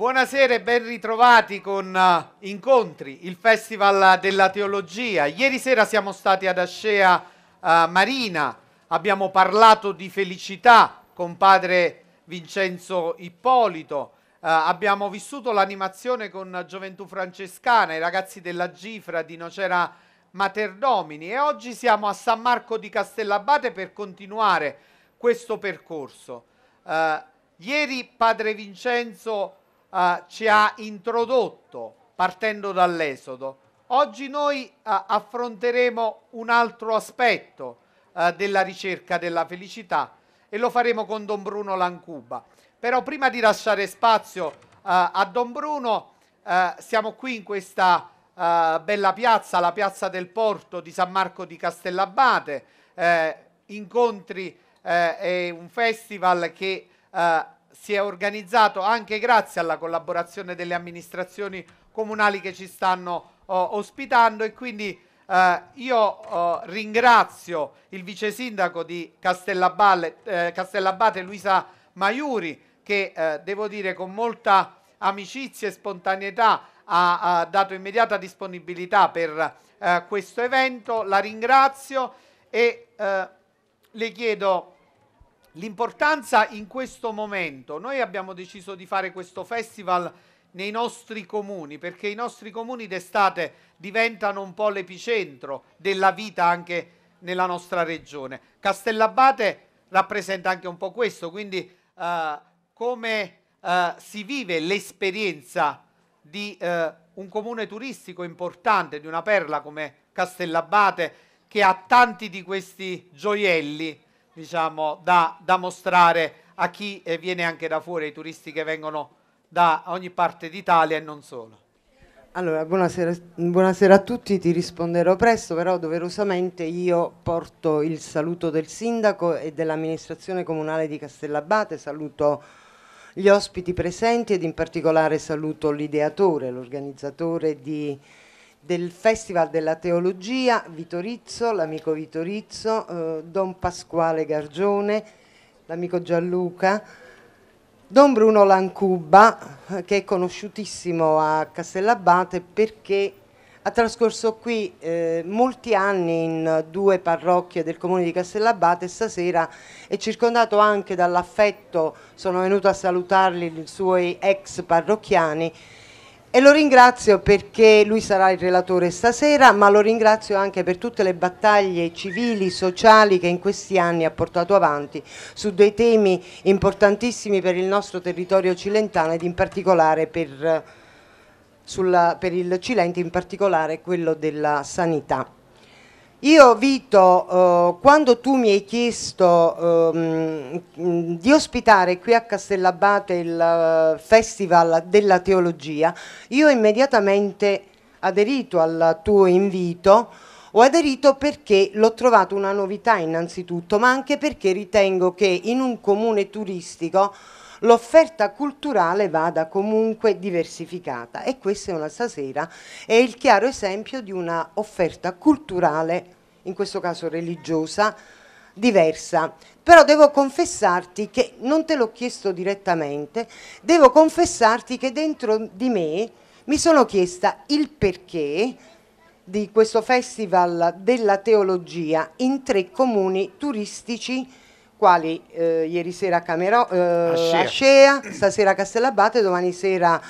Buonasera e ben ritrovati con uh, Incontri, il Festival della Teologia. Ieri sera siamo stati ad Ascea uh, Marina, abbiamo parlato di felicità con padre Vincenzo Ippolito, uh, abbiamo vissuto l'animazione con Gioventù Francescana, i ragazzi della Gifra di Nocera Materdomini e oggi siamo a San Marco di Castellabate per continuare questo percorso. ieri padre Vincenzo uh, ci ha introdotto partendo dall'Esodo. Oggi noi uh, affronteremo un altro aspetto uh, della ricerca della felicità e lo faremo con Don Bruno Lancuba. Però prima di lasciare spazio a Don Bruno, siamo qui in questa bella piazza, la piazza del porto di San Marco di Castellabate, incontri è un festival che si è organizzato anche grazie alla collaborazione delle amministrazioni comunali che ci stanno oh, ospitando e quindi eh, io oh, ringrazio il vice sindaco di eh, Castellabate Luisa Maiuri che eh, devo dire con molta amicizia e spontaneità ha, ha dato immediata disponibilità per eh, questo evento, la ringrazio e le chiedo L'importanza in questo momento, noi abbiamo deciso di fare questo festival nei nostri comuni, perché i nostri comuni d'estate diventano un po' l'epicentro della vita anche nella nostra regione. Castellabate rappresenta anche un po' questo, quindi eh, come eh, si vive l'esperienza di eh, un comune turistico importante, di una perla come Castellabate, che ha tanti di questi gioielli diciamo, da, da mostrare a chi viene anche da fuori, ai turisti che vengono da ogni parte d'Italia e non solo. Allora, buonasera, buonasera, a tutti, ti risponderò presto, però doverosamente io porto il saluto del sindaco e dell'amministrazione comunale di Castellabate, saluto gli ospiti presenti ed in particolare saluto l'ideatore, l'organizzatore di del Festival della Teologia, Vitorizzo, l'amico Vitorizzo, eh, Don Pasquale Gargione, l'amico Gianluca, Don Bruno Lancuba, eh, che è conosciutissimo a Castellabate perché ha trascorso qui eh, molti anni in due parrocchie del comune di Castellabate e stasera è circondato anche dall'affetto, sono venuto a salutarli i suoi ex parrocchiani e lo ringrazio perché lui sarà il relatore stasera, ma lo ringrazio anche per tutte le battaglie civili, sociali che in questi anni ha portato avanti su dei temi importantissimi per il nostro territorio cilentano ed in particolare per, sulla, per il Cilento, in particolare quello della sanità. Io Vito, eh, quando tu mi hai chiesto eh, di ospitare qui a Castellabate il eh, Festival della Teologia, io ho immediatamente aderito al tuo invito, ho aderito perché l'ho trovato una novità innanzitutto, ma anche perché ritengo che in un comune turistico l'offerta culturale vada comunque diversificata e questa è una stasera è il chiaro esempio di una offerta culturale, in questo caso religiosa, diversa. Però devo confessarti che, non te l'ho chiesto direttamente, devo confessarti che dentro di me mi sono chiesta il perché di questo festival della teologia in tre comuni turistici quali eh, ieri sera a Camero, eh, Ascea, stasera a Castellabate, domani sera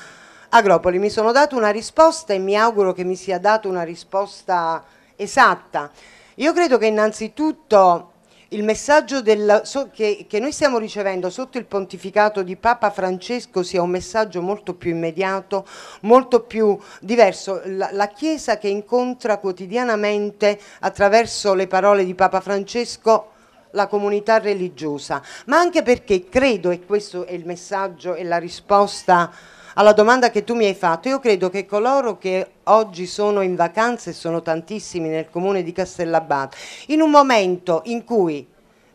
Agropoli. Mi sono dato una risposta e mi auguro che mi sia data una risposta esatta. Io credo che innanzitutto il messaggio del, so, che, che, noi stiamo ricevendo sotto il pontificato di Papa Francesco sia un messaggio molto più immediato, molto più diverso. La, la Chiesa che incontra quotidianamente attraverso le parole di Papa Francesco la comunità religiosa, ma anche perché credo, e questo è il messaggio e la risposta alla domanda che tu mi hai fatto, io credo che coloro che oggi sono in vacanza, e sono tantissimi nel comune di Castellabate, in un momento in cui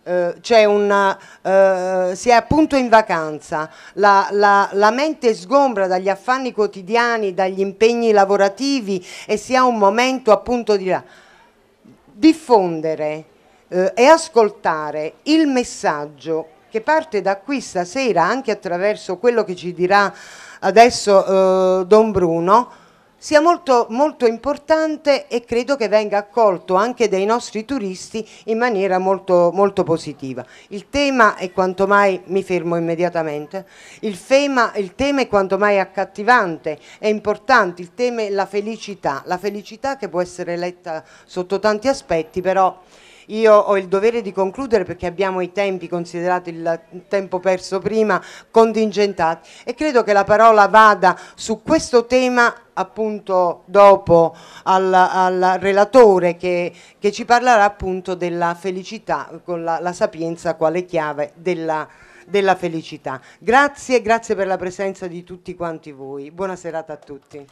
eh, una, eh, si è appunto in vacanza, la, la, la, mente sgombra dagli affanni quotidiani, dagli impegni lavorativi e si ha un momento appunto di là, diffondere eh, e ascoltare il messaggio che parte da qui stasera anche attraverso quello che ci dirà adesso eh, Don Bruno, sia molto, molto importante e credo che venga accolto anche dai nostri turisti in maniera molto, molto positiva. Il tema è quanto mai, mi fermo immediatamente, il, fema, il tema è quanto mai accattivante, è importante, il tema è la felicità, la felicità che può essere letta sotto tanti aspetti, però io ho il dovere di concludere perché abbiamo i tempi, considerato il tempo perso prima, contingentati e credo che la parola vada su questo tema appunto dopo al, al relatore che, che, ci parlerà appunto della felicità con la, la sapienza quale chiave della, della felicità. Grazie, grazie per la presenza di tutti quanti voi. Buona serata a tutti.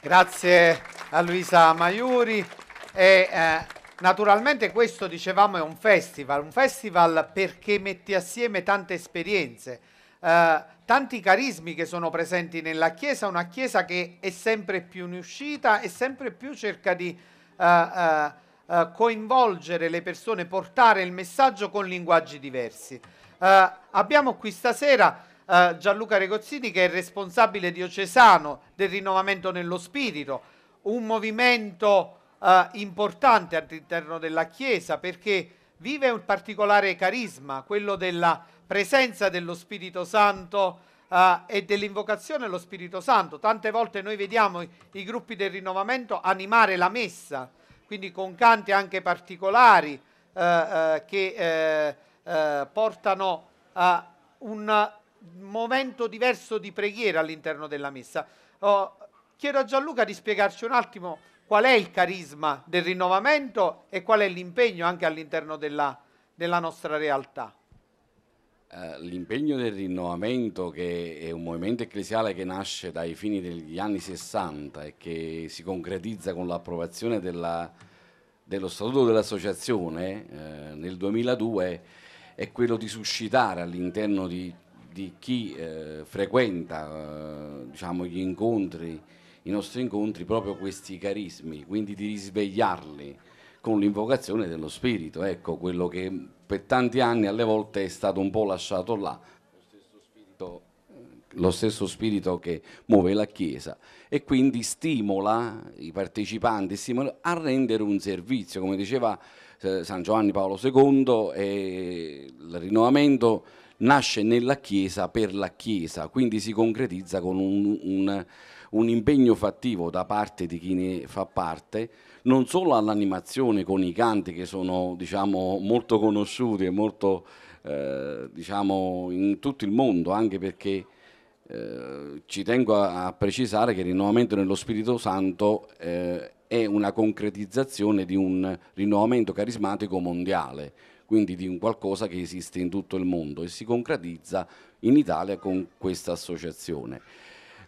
Grazie a Luisa Maiuri. E, eh, Naturalmente questo dicevamo è un festival, un festival perché mette assieme tante esperienze, eh, tanti carismi che sono presenti nella Chiesa, una Chiesa che è sempre più riuscita e sempre più cerca di eh, eh, eh, coinvolgere le persone, portare il messaggio con linguaggi diversi. Eh, abbiamo qui stasera eh, Gianluca Regozzini che è responsabile diocesano del rinnovamento nello spirito, un movimento eh, importante all'interno della Chiesa perché vive un particolare carisma, quello della presenza dello Spirito Santo eh, e dell'invocazione allo Spirito Santo. Tante volte noi vediamo i, i, gruppi del rinnovamento animare la messa, quindi con canti anche particolari eh, eh che eh, eh, portano a un momento diverso di preghiera all'interno della messa. Oh, chiedo a Gianluca di spiegarci un attimo qual è il carisma del rinnovamento e qual è l'impegno anche all'interno della, della nostra realtà. Uh, l'impegno del rinnovamento, che è un movimento ecclesiale che nasce dai fini degli anni 60 e che si concretizza con l'approvazione della, dello statuto dell'associazione eh, nel 2002, è quello di suscitare all'interno di, di chi eh, frequenta eh, diciamo, gli incontri i nostri incontri proprio questi carismi, quindi di risvegliarli con l'invocazione dello Spirito, ecco quello che per tanti anni alle volte è stato un po' lasciato là, lo stesso spirito, lo stesso spirito che muove la Chiesa e quindi stimola i partecipanti stimola a rendere un servizio, come diceva eh, San Giovanni Paolo II, e il rinnovamento nasce nella Chiesa per la Chiesa, quindi si concretizza con un, un un impegno fattivo da parte di chi ne fa parte, non solo all'animazione con i canti che sono diciamo, molto conosciuti e molto eh, diciamo, in tutto il mondo, anche perché eh, ci tengo a, a, precisare che il rinnovamento nello Spirito Santo eh, è una concretizzazione di un rinnovamento carismatico mondiale, quindi di un qualcosa che esiste in tutto il mondo e si concretizza in Italia con questa associazione.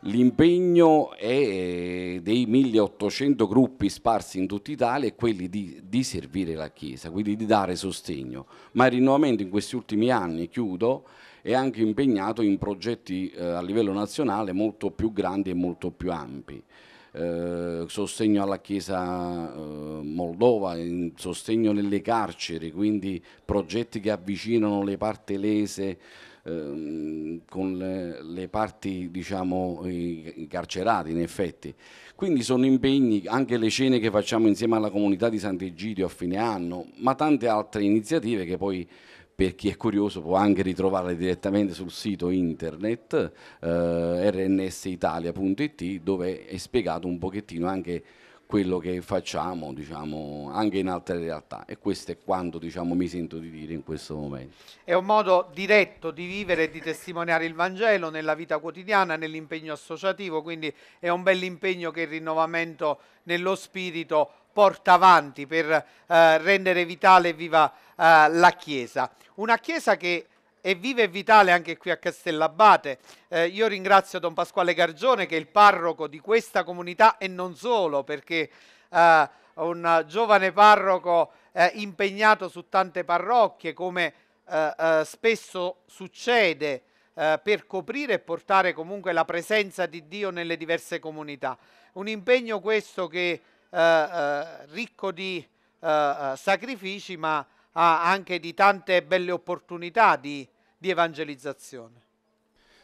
L'impegno è eh, dei 1800 gruppi sparsi in tutta Italia e quelli di, di, servire la Chiesa, quindi di dare sostegno. Ma il rinnovamento in questi ultimi anni, chiudo, è anche impegnato in progetti eh, a livello nazionale molto più grandi e molto più ampi. Eh, sostegno alla Chiesa eh, Moldova, sostegno nelle carceri, quindi progetti che avvicinano le parti lese Ehm, con le, le, parti diciamo i, i carcerati in effetti. Quindi sono impegni, anche le cene che facciamo insieme alla comunità di Sant'Egidio a fine anno, ma tante altre iniziative che poi per chi è curioso può anche ritrovarle direttamente sul sito internet eh, rnsitalia.it dove è spiegato un pochettino anche quello che facciamo diciamo, anche in altre realtà e questo è quanto diciamo, mi sento di dire in questo momento. È un modo diretto di vivere e di testimoniare il Vangelo nella vita quotidiana, nell'impegno associativo, quindi è un bell'impegno che il rinnovamento nello spirito porta avanti per eh, rendere vitale e viva eh, la Chiesa. Una Chiesa che e vive e vitale anche qui a Castellabate. Eh, io ringrazio Don Pasquale Gargione che è il parroco di questa comunità e non solo perché eh, un giovane parroco eh, impegnato su tante parrocchie come eh, eh, spesso succede eh, per coprire e portare comunque la presenza di Dio nelle diverse comunità. Un impegno questo che ricco di sacrifici ma ha anche di tante belle opportunità di, di evangelizzazione.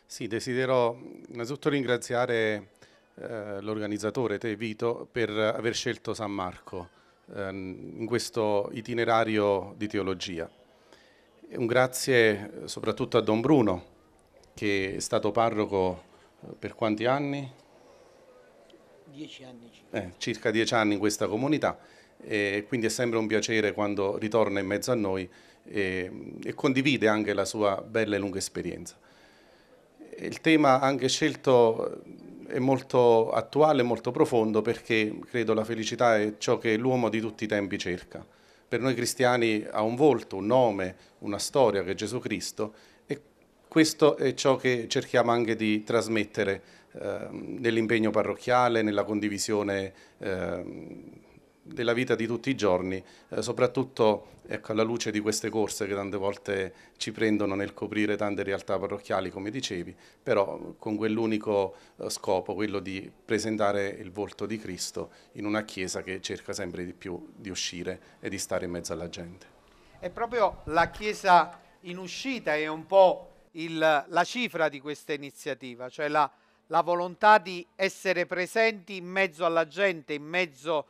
Sì, desidero innanzitutto ringraziare eh, l'organizzatore, te Vito, per aver scelto San Marco eh, in questo itinerario di teologia. Un grazie soprattutto a Don Bruno, che è stato parroco eh, per quanti anni? Dieci anni. Eh, circa dieci anni in questa comunità e quindi è sempre un piacere quando ritorna in mezzo a noi e, e condivide anche la sua bella e lunga esperienza. Il tema anche scelto è molto attuale e molto profondo perché credo la felicità è ciò che l'uomo di tutti i tempi cerca. Per noi cristiani ha un volto, un nome, una storia che è Gesù Cristo e questo è ciò che cerchiamo anche di trasmettere nell'impegno parrocchiale, nella condivisione eh, della vita di tutti i giorni, eh, soprattutto ecco, alla luce di queste corse che tante volte ci prendono nel coprire tante realtà parrocchiali, come dicevi, però con quell'unico eh, scopo, quello di presentare il volto di Cristo in una Chiesa che cerca sempre di più di uscire e di stare in mezzo alla gente. È proprio la Chiesa in uscita è un po' il, la cifra di questa iniziativa, cioè la, la volontà di essere presenti in mezzo alla gente, in mezzo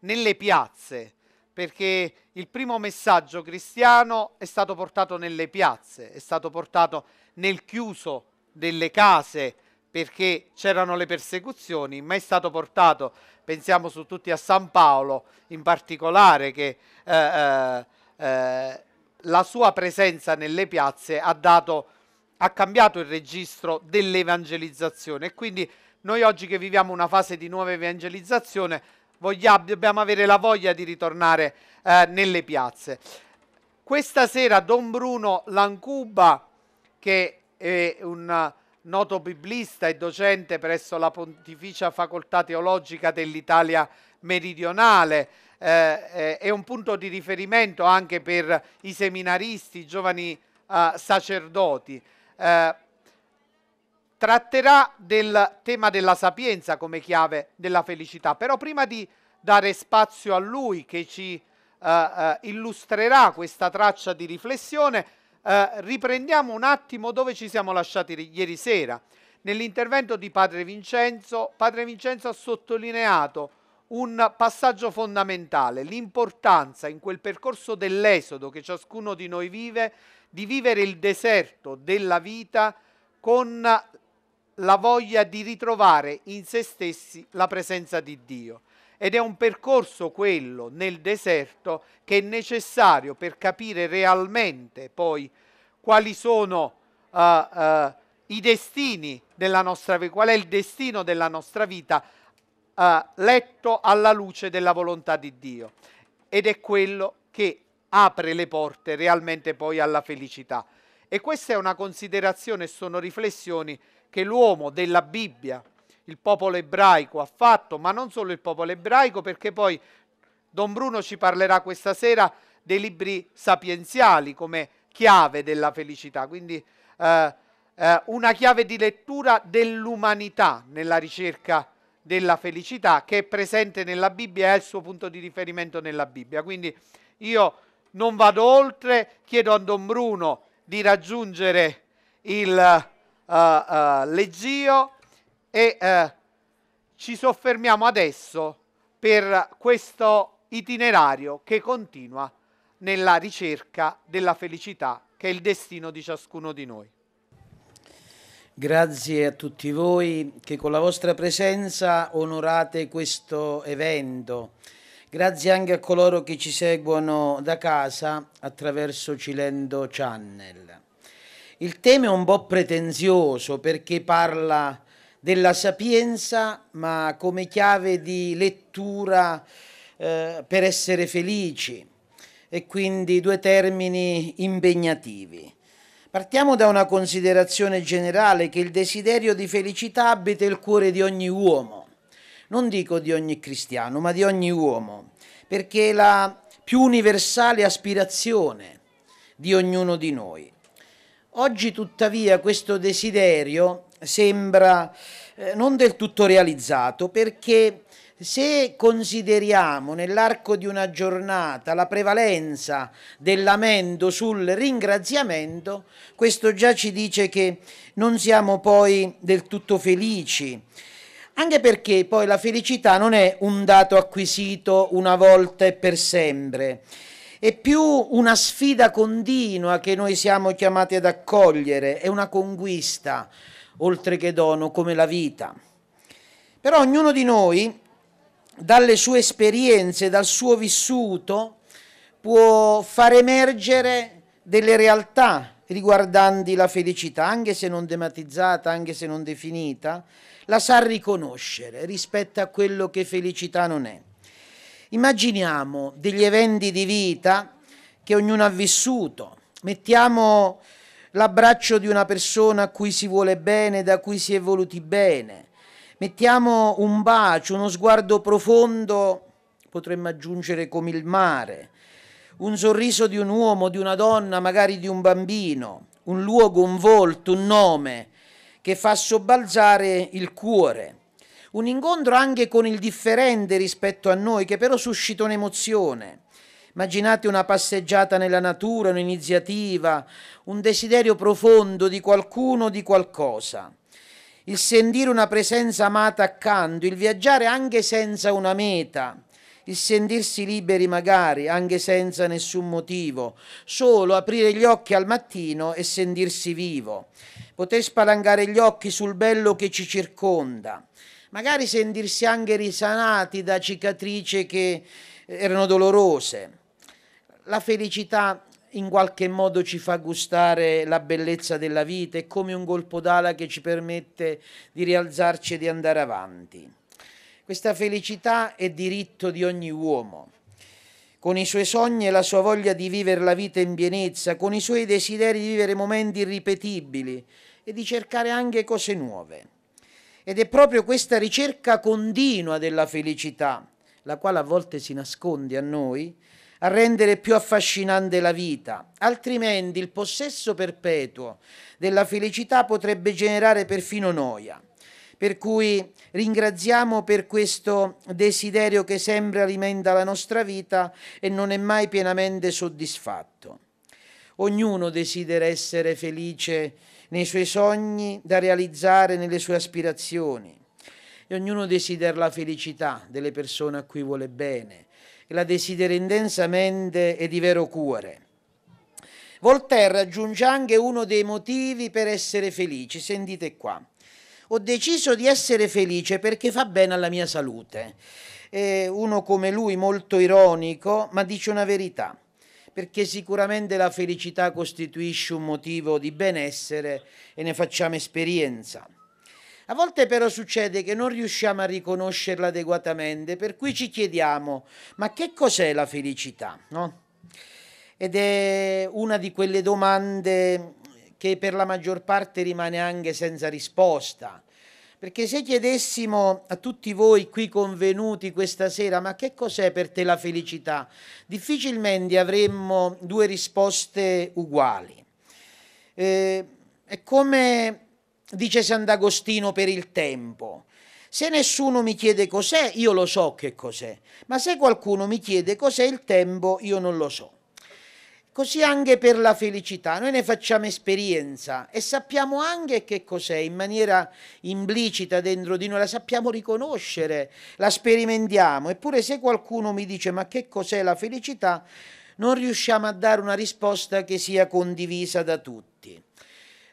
nelle piazze, perché il primo messaggio cristiano è stato portato nelle piazze, è stato portato nel chiuso delle case perché c'erano le persecuzioni, ma è stato portato, pensiamo su tutti a San Paolo in particolare, che eh, eh, eh la sua presenza nelle piazze ha, dato, ha cambiato il registro dell'evangelizzazione e quindi noi oggi che viviamo una fase di nuova evangelizzazione vogliamo, dobbiamo avere la voglia di ritornare eh, nelle piazze. Questa sera Don Bruno Lancuba, che è un noto biblista e docente presso la Pontificia Facoltà Teologica dell'Italia Meridionale, eh, è un punto di riferimento anche per i seminaristi, i giovani eh, sacerdoti. Eh, tratterà del tema della sapienza come chiave della felicità, però prima di dare spazio a lui che ci uh, uh, illustrerà questa traccia di riflessione, uh, riprendiamo un attimo dove ci siamo lasciati ieri sera. Nell'intervento di Padre Vincenzo, Padre Vincenzo ha sottolineato un passaggio fondamentale, l'importanza in quel percorso dell'esodo che ciascuno di noi vive, di vivere il deserto della vita con la voglia di ritrovare in se stessi la presenza di Dio. Ed è un percorso quello nel deserto che è necessario per capire realmente poi quali sono uh, uh, i destini della nostra vita, qual è il destino della nostra vita uh, letto alla luce della volontà di Dio. Ed è quello che apre le porte realmente poi alla felicità. E questa è una considerazione, sono riflessioni che l'uomo della Bibbia, il popolo ebraico ha fatto, ma non solo il popolo ebraico, perché poi Don Bruno ci parlerà questa sera dei libri sapienziali come chiave della felicità, quindi eh, eh, una chiave di lettura dell'umanità nella ricerca della felicità che è presente nella Bibbia e è il suo punto di riferimento nella Bibbia. Quindi io non vado oltre, chiedo a Don Bruno di raggiungere il uh, uh, leggio e uh, ci soffermiamo adesso per questo itinerario che continua nella ricerca della felicità che è il destino di ciascuno di noi. Grazie a tutti voi che con la vostra presenza onorate questo evento. Grazie anche a coloro che ci seguono da casa attraverso Cilendo Channel. Il tema è un po' pretenzioso perché parla della sapienza, ma come chiave di lettura eh, per essere felici e quindi due termini impegnativi. Partiamo da una considerazione generale che il desiderio di felicità abita il cuore di ogni uomo, non dico di ogni cristiano, ma di ogni uomo, perché è la più universale aspirazione di ognuno di noi. Oggi tuttavia questo desiderio sembra eh, non del tutto realizzato perché se consideriamo nell'arco di una giornata la prevalenza del lamento sul ringraziamento, questo già ci dice che non siamo poi del tutto felici, anche perché poi la felicità non è un dato acquisito una volta e per sempre, è più una sfida continua che noi siamo chiamati ad accogliere, è una conquista, oltre che dono, come la vita. Però ognuno di noi dalle sue esperienze, dal suo vissuto, può far emergere delle realtà riguardanti la felicità, anche se non tematizzata, anche se non definita, la sa riconoscere rispetto a quello che felicità non è. Immaginiamo degli eventi di vita che ognuno ha vissuto, mettiamo l'abbraccio di una persona a cui si vuole bene, da cui si è voluti bene, Mettiamo un bacio, uno sguardo profondo, potremmo aggiungere come il mare, un sorriso di un uomo, di una donna, magari di un bambino, un luogo, un volto, un nome che fa sobbalzare il cuore. Un incontro anche con il differente rispetto a noi, che però suscita un'emozione. Immaginate una passeggiata nella natura, un'iniziativa, un desiderio profondo di qualcuno o di qualcosa il sentire una presenza amata accanto, il viaggiare anche senza una meta, il sentirsi liberi magari anche senza nessun motivo, solo aprire gli occhi al mattino e sentirsi vivo, poter spalancare gli occhi sul bello che ci circonda, magari sentirsi anche risanati da cicatrici che erano dolorose. La felicità in qualche modo ci fa gustare la bellezza della vita, è come un colpo d'ala che ci permette di rialzarci e di andare avanti. Questa felicità è diritto di ogni uomo, con i suoi sogni e la sua voglia di vivere la vita in pienezza, con i suoi desideri di vivere momenti irripetibili e di cercare anche cose nuove. Ed è proprio questa ricerca continua della felicità, la quale a volte si nasconde a noi, a rendere più affascinante la vita, altrimenti il possesso perpetuo della felicità potrebbe generare perfino noia. Per cui ringraziamo per questo desiderio che sempre alimenta la nostra vita e non è mai pienamente soddisfatto. Ognuno desidera essere felice nei suoi sogni da realizzare nelle sue aspirazioni e ognuno desidera la felicità delle persone a cui vuole bene, la desidera intensamente e di vero cuore. Voltaire aggiunge anche uno dei motivi per essere felici, sentite qua. Ho deciso di essere felice perché fa bene alla mia salute. E uno come lui, molto ironico, ma dice una verità, perché sicuramente la felicità costituisce un motivo di benessere e ne facciamo esperienza. A volte però succede che non riusciamo a riconoscerla adeguatamente, per cui ci chiediamo, ma che cos'è la felicità? No? Ed è una di quelle domande che per la maggior parte rimane anche senza risposta. Perché se chiedessimo a tutti voi qui convenuti questa sera, ma che cos'è per te la felicità? Difficilmente avremmo due risposte uguali. Eh, è come dice Sant'Agostino per il tempo. Se nessuno mi chiede cos'è, io lo so che cos'è, ma se qualcuno mi chiede cos'è il tempo, io non lo so. Così anche per la felicità, noi ne facciamo esperienza e sappiamo anche che cos'è in maniera implicita dentro di noi, la sappiamo riconoscere, la sperimentiamo, eppure se qualcuno mi dice ma che cos'è la felicità, non riusciamo a dare una risposta che sia condivisa da tutti.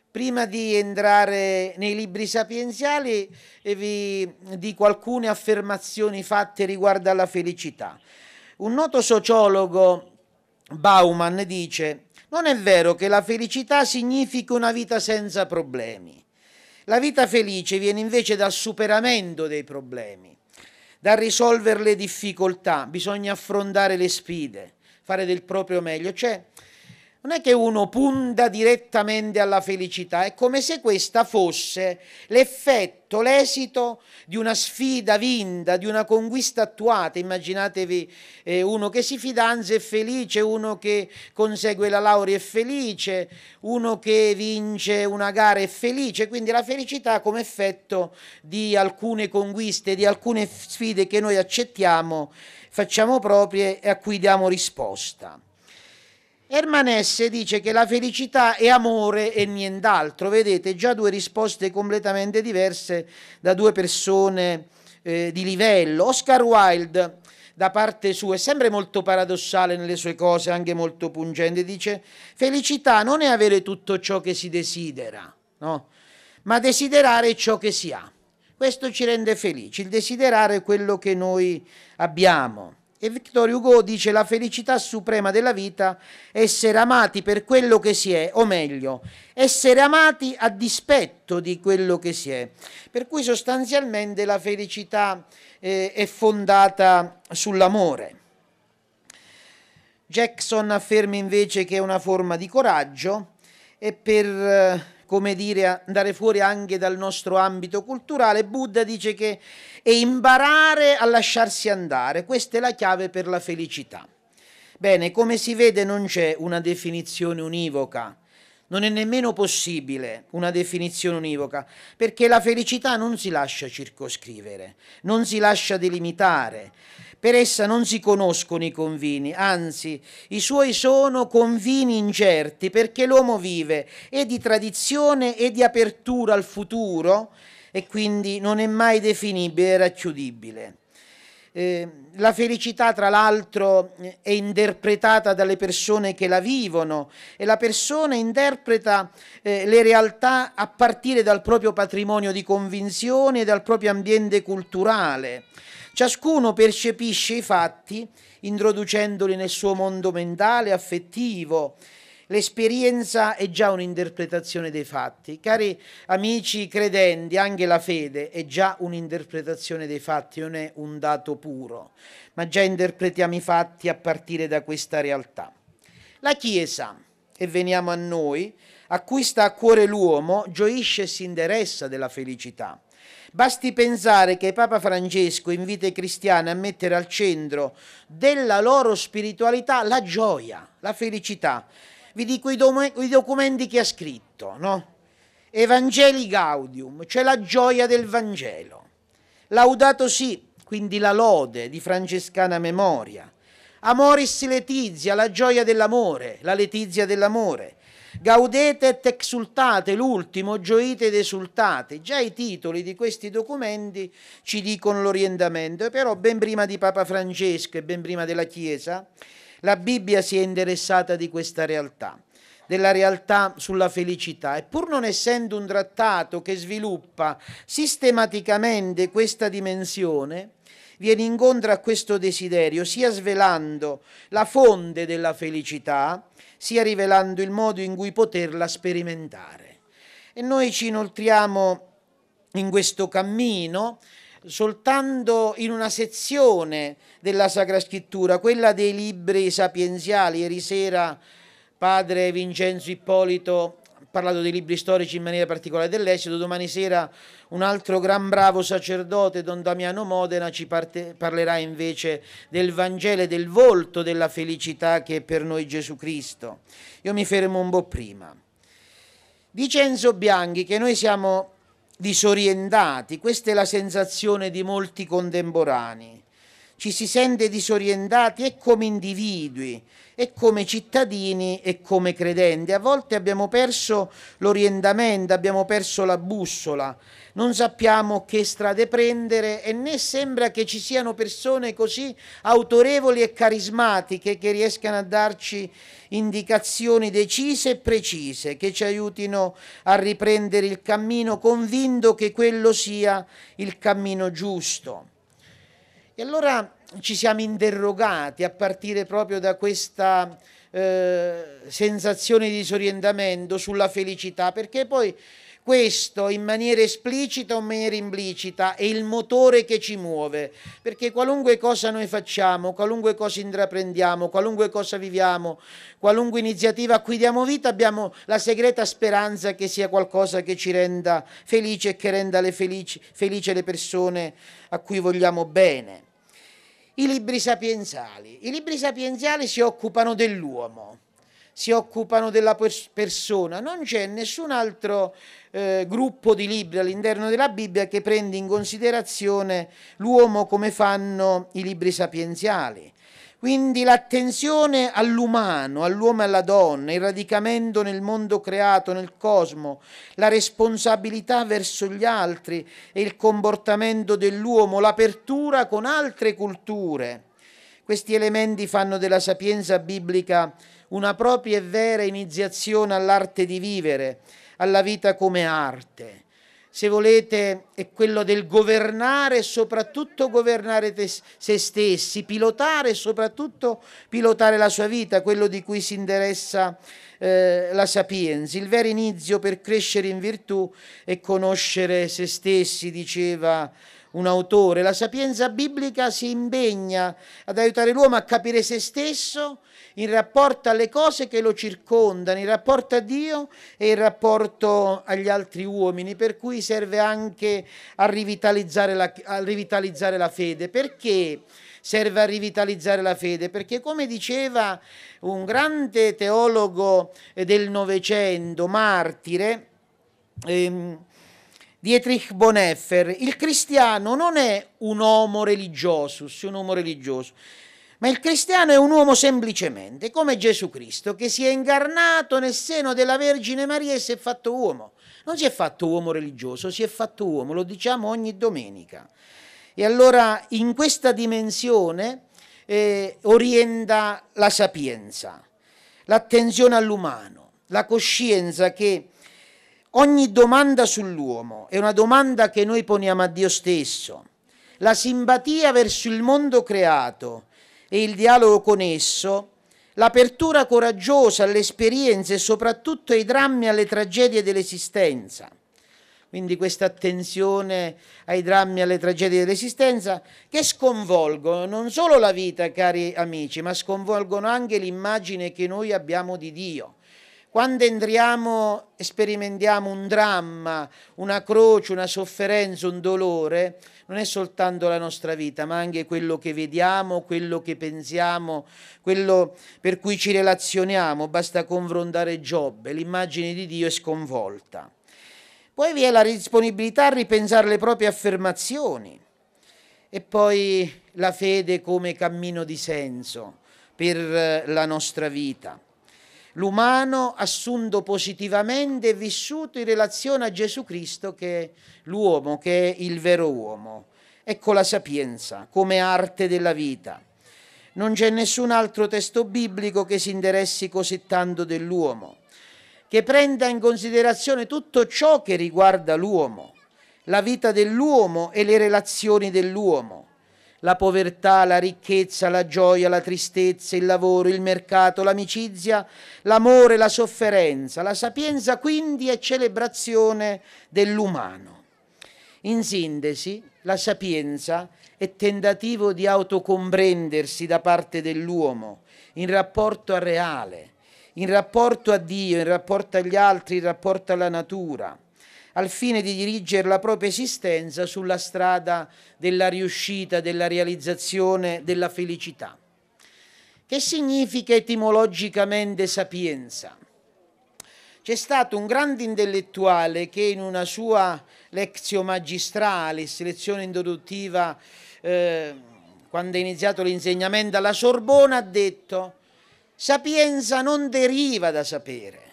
Prima di entrare nei libri sapienziali eh, vi dico alcune affermazioni fatte riguardo alla felicità. Un noto sociologo, Bauman, dice non è vero che la felicità significa una vita senza problemi. La vita felice viene invece dal superamento dei problemi, dal risolvere le difficoltà, bisogna affrontare le sfide, fare del proprio meglio, cioè non è che uno punta direttamente alla felicità, è come se questa fosse l'effetto, l'esito di una sfida vinta, di una conquista attuata. Immaginatevi eh, uno che si fidanza è felice, uno che consegue la laurea è felice, uno che vince una gara è felice, quindi la felicità come effetto di alcune conquiste, di alcune sfide che noi accettiamo, facciamo proprie e a cui diamo risposta. Ermanesse dice che la felicità è amore e nient'altro. Vedete, già due risposte completamente diverse da due persone eh, di livello. Oscar Wilde, da parte sua, è sempre molto paradossale nelle sue cose, anche molto pungente. Dice: Felicità non è avere tutto ciò che si desidera, no? ma desiderare ciò che si ha. Questo ci rende felici, il desiderare quello che noi abbiamo. E Victor Hugo dice la felicità suprema della vita è essere amati per quello che si è, o meglio, essere amati a dispetto di quello che si è. Per cui sostanzialmente la felicità eh, è fondata sull'amore. Jackson afferma invece che è una forma di coraggio e per... Eh, come dire, andare fuori anche dal nostro ambito culturale, Buddha dice che è imparare a lasciarsi andare, questa è la chiave per la felicità. Bene, come si vede non c'è una definizione univoca, non è nemmeno possibile una definizione univoca, perché la felicità non si lascia circoscrivere, non si lascia delimitare. Per essa non si conoscono i confini, anzi i suoi sono confini incerti perché l'uomo vive e di tradizione e di apertura al futuro e quindi non è mai definibile e racchiudibile. Eh, la felicità, tra l'altro, è interpretata dalle persone che la vivono e la persona interpreta eh, le realtà a partire dal proprio patrimonio di convinzioni e dal proprio ambiente culturale. Ciascuno percepisce i fatti introducendoli nel suo mondo mentale, affettivo. L'esperienza è già un'interpretazione dei fatti. Cari amici credenti, anche la fede è già un'interpretazione dei fatti, non è un dato puro, ma già interpretiamo i fatti a partire da questa realtà. La Chiesa, e veniamo a noi, a cui sta a cuore l'uomo, gioisce e si interessa della felicità. Basti pensare che Papa Francesco invita i cristiani a mettere al centro della loro spiritualità la gioia, la felicità. Vi dico i, dom- i documenti che ha scritto, no? Evangeli Gaudium, cioè la gioia del Vangelo. Laudato sì, quindi la lode di francescana memoria. Amoris Letizia, la gioia dell'amore, la letizia dell'amore. Gaudete et exultate, l'ultimo, gioite ed esultate. Già i titoli di questi documenti ci dicono l'orientamento, però ben prima di Papa Francesco e ben prima della Chiesa, la Bibbia si è interessata di questa realtà della realtà sulla felicità e pur non essendo un trattato che sviluppa sistematicamente questa dimensione, viene incontro a questo desiderio sia svelando la fonte della felicità, sia rivelando il modo in cui poterla sperimentare. E noi ci inoltriamo in questo cammino soltanto in una sezione della Sacra Scrittura, quella dei libri sapienziali. Ieri sera padre Vincenzo Ippolito parlato dei libri storici in maniera particolare dell'Esodo, domani sera un altro gran bravo sacerdote, Don Damiano Modena, ci parte, parlerà invece del Vangelo e del volto della felicità che è per noi Gesù Cristo. Io mi fermo un po' prima. Dice Enzo Bianchi che noi siamo disorientati, questa è la sensazione di molti contemporanei. Ci si sente disorientati e come individui, e come cittadini e come credenti. A volte abbiamo perso l'orientamento, abbiamo perso la bussola, non sappiamo che strade prendere e né sembra che ci siano persone così autorevoli e carismatiche che riescano a darci indicazioni decise e precise che ci aiutino a riprendere il cammino convinto che quello sia il cammino giusto. E allora ci siamo interrogati a partire proprio da questa eh, sensazione di disorientamento sulla felicità, perché poi questo in maniera esplicita o in maniera implicita è il motore che ci muove, perché qualunque cosa noi facciamo, qualunque cosa intraprendiamo, qualunque cosa viviamo, qualunque iniziativa a cui diamo vita, abbiamo la segreta speranza che sia qualcosa che ci renda felice e che renda le felici, felice le persone a cui vogliamo bene. I libri sapienziali. I libri sapienziali si occupano dell'uomo si occupano della persona, non c'è nessun altro eh, gruppo di libri all'interno della Bibbia che prende in considerazione l'uomo come fanno i libri sapienziali. Quindi l'attenzione all'umano, all'uomo e alla donna, il radicamento nel mondo creato, nel cosmo, la responsabilità verso gli altri e il comportamento dell'uomo, l'apertura con altre culture. Questi elementi fanno della sapienza biblica una propria e vera iniziazione all'arte di vivere, alla vita come arte. Se volete, è quello del governare soprattutto governare te, se stessi, pilotare soprattutto pilotare la sua vita, quello di cui si interessa eh, la sapienza. Il vero inizio per crescere in virtù è conoscere se stessi, diceva un autore. La sapienza biblica si impegna ad aiutare l'uomo a capire se stesso in rapporto alle cose che lo circondano, in rapporto a Dio e in rapporto agli altri uomini, per cui serve anche a rivitalizzare la, a rivitalizzare la fede. Perché? serve a rivitalizzare la fede, perché come diceva un grande teologo del Novecento, martire, ehm, Dietrich Bonhoeffer, il cristiano non è un uomo religioso, un uomo religioso, ma il cristiano è un uomo semplicemente, come Gesù Cristo, che si è incarnato nel seno della Vergine Maria e si è fatto uomo. Non si è fatto uomo religioso, si è fatto uomo, lo diciamo ogni domenica. E allora in questa dimensione eh, orienta la sapienza, l'attenzione all'umano, la coscienza che ogni domanda sull'uomo è una domanda che noi poniamo a Dio stesso, la simpatia verso il mondo creato e il dialogo con esso, l'apertura coraggiosa alle esperienze e soprattutto ai drammi e alle tragedie dell'esistenza. Quindi questa attenzione ai drammi e alle tragedie dell'esistenza che sconvolgono non solo la vita, cari amici, ma sconvolgono anche l'immagine che noi abbiamo di Dio. Quando entriamo e sperimentiamo un dramma, una croce, una sofferenza, un dolore, non è soltanto la nostra vita, ma anche quello che vediamo, quello che pensiamo, quello per cui ci relazioniamo. Basta confrontare Giobbe, l'immagine di Dio è sconvolta. Poi vi è la disponibilità a ripensare le proprie affermazioni e poi la fede come cammino di senso per la nostra vita l'umano assunto positivamente e vissuto in relazione a Gesù Cristo che è l'uomo, che è il vero uomo. Ecco la sapienza come arte della vita. Non c'è nessun altro testo biblico che si interessi così tanto dell'uomo, che prenda in considerazione tutto ciò che riguarda l'uomo, la vita dell'uomo e le relazioni dell'uomo la povertà, la ricchezza, la gioia, la tristezza, il lavoro, il mercato, l'amicizia, l'amore, la sofferenza. La sapienza quindi è celebrazione dell'umano. In sintesi, la sapienza è tentativo di autocomprendersi da parte dell'uomo in rapporto al reale, in rapporto a Dio, in rapporto agli altri, in rapporto alla natura al fine di dirigere la propria esistenza sulla strada della riuscita, della realizzazione, della felicità. Che significa etimologicamente sapienza? C'è stato un grande intellettuale che in una sua lezione magistralis, lezione introduttiva, eh, quando ha iniziato l'insegnamento alla Sorbona, ha detto sapienza non deriva da sapere,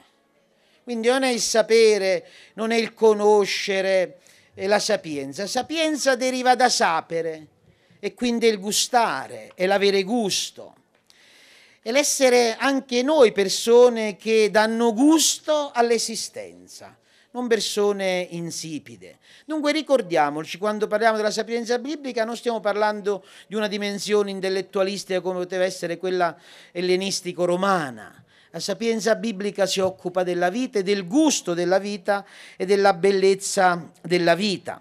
quindi non è il sapere, non è il conoscere, è la sapienza. Sapienza deriva da sapere e quindi il gustare, è l'avere gusto. E l'essere anche noi persone che danno gusto all'esistenza, non persone insipide. Dunque ricordiamoci, quando parliamo della sapienza biblica non stiamo parlando di una dimensione intellettualistica come poteva essere quella ellenistico-romana, La sapienza biblica si occupa della vita e del gusto della vita e della bellezza della vita.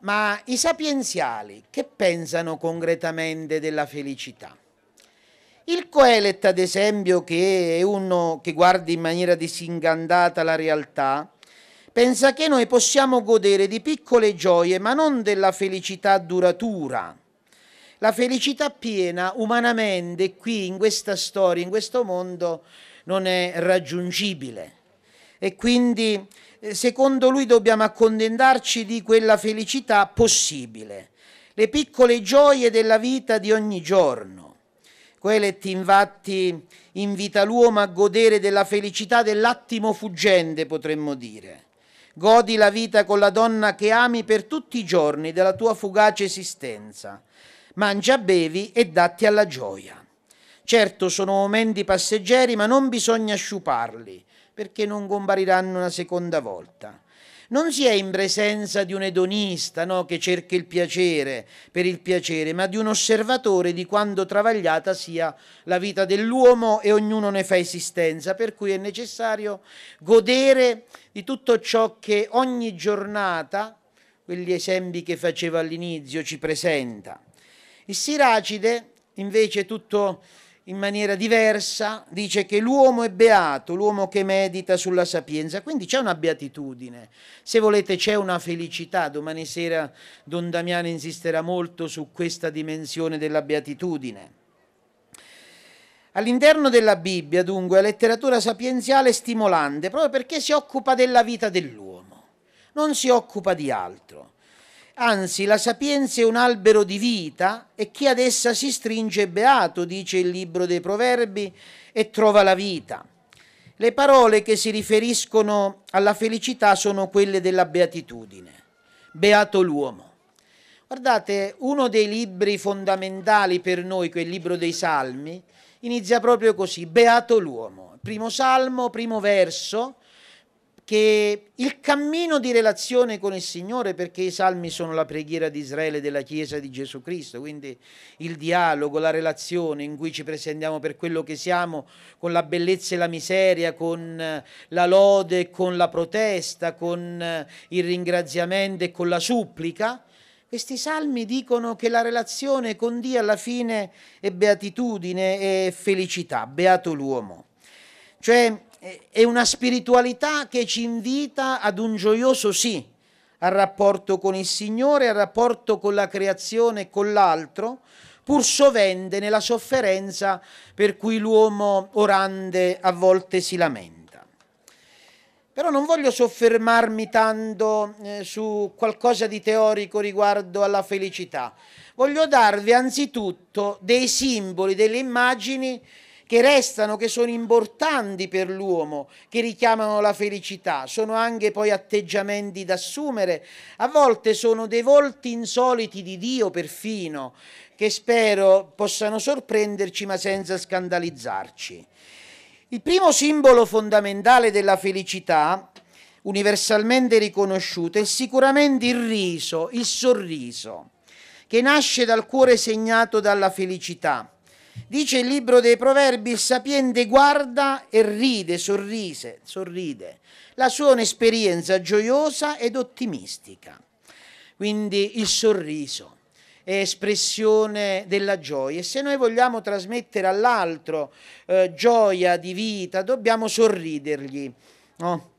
Ma i sapienziali che pensano concretamente della felicità? Il Coelet, ad esempio, che è uno che guarda in maniera disingandata la realtà, pensa che noi possiamo godere di piccole gioie, ma non della felicità duratura. La felicità piena umanamente qui in questa storia, in questo mondo, non è raggiungibile. E quindi, eh, secondo lui, dobbiamo accontentarci di quella felicità possibile, le piccole gioie della vita di ogni giorno Quelet infatti invita l'uomo a godere della felicità dell'attimo fuggente, potremmo dire. Godi la vita con la donna che ami per tutti i giorni della tua fugace esistenza. Mangia, bevi e datti alla gioia. Certo sono momenti passeggeri, ma non bisogna sciuparli, perché non compariranno una seconda volta non si è in presenza di un edonista no, che cerca il piacere per il piacere, ma di un osservatore di quanto travagliata sia la vita dell'uomo e ognuno ne fa esistenza, per cui è necessario godere di tutto ciò che ogni giornata, quegli esempi che facevo all'inizio, ci presenta. Il Siracide invece tutto in maniera diversa, dice che l'uomo è beato, l'uomo che medita sulla sapienza, quindi c'è una beatitudine, se volete c'è una felicità, domani sera Don Damiano insisterà molto su questa dimensione della beatitudine. All'interno della Bibbia, dunque, la letteratura sapienziale è stimolante proprio perché si occupa della vita dell'uomo, non si occupa di altro. Anzi, la sapienza è un albero di vita e chi ad essa si stringe è beato, dice il libro dei proverbi, e trova la vita. Le parole che si riferiscono alla felicità sono quelle della beatitudine. Beato l'uomo. Guardate, uno dei libri fondamentali per noi, quel libro dei Salmi, inizia proprio così, Beato l'uomo. Primo salmo, primo verso, che il cammino di relazione con il Signore, perché i salmi sono la preghiera di Israele della Chiesa di Gesù Cristo, quindi il dialogo, la relazione in cui ci presentiamo per quello che siamo, con la bellezza e la miseria, con eh, la lode, con la protesta, con eh, il ringraziamento e con la supplica, questi salmi dicono che la relazione con Dio alla fine è beatitudine e felicità, beato l'uomo. Cioè è una spiritualità che ci invita ad un gioioso sì, al rapporto con il Signore, al rapporto con la creazione e con l'altro, pur sovente nella sofferenza per cui l'uomo orande a volte si lamenta. Però non voglio soffermarmi tanto eh, su qualcosa di teorico riguardo alla felicità. Voglio darvi anzitutto dei simboli, delle immagini che restano, che sono importanti per l'uomo, che richiamano la felicità, sono anche poi atteggiamenti da assumere, a volte sono dei volti insoliti di Dio perfino, che spero possano sorprenderci ma senza scandalizzarci. Il primo simbolo fondamentale della felicità, universalmente riconosciuto, è sicuramente il riso, il sorriso, che nasce dal cuore segnato dalla felicità Dice il libro dei proverbi, il sapiente guarda e ride, sorrise, sorride. La sua è un'esperienza gioiosa ed ottimistica. Quindi il sorriso è espressione della gioia e se noi vogliamo trasmettere all'altro eh, gioia di vita dobbiamo sorridergli. No?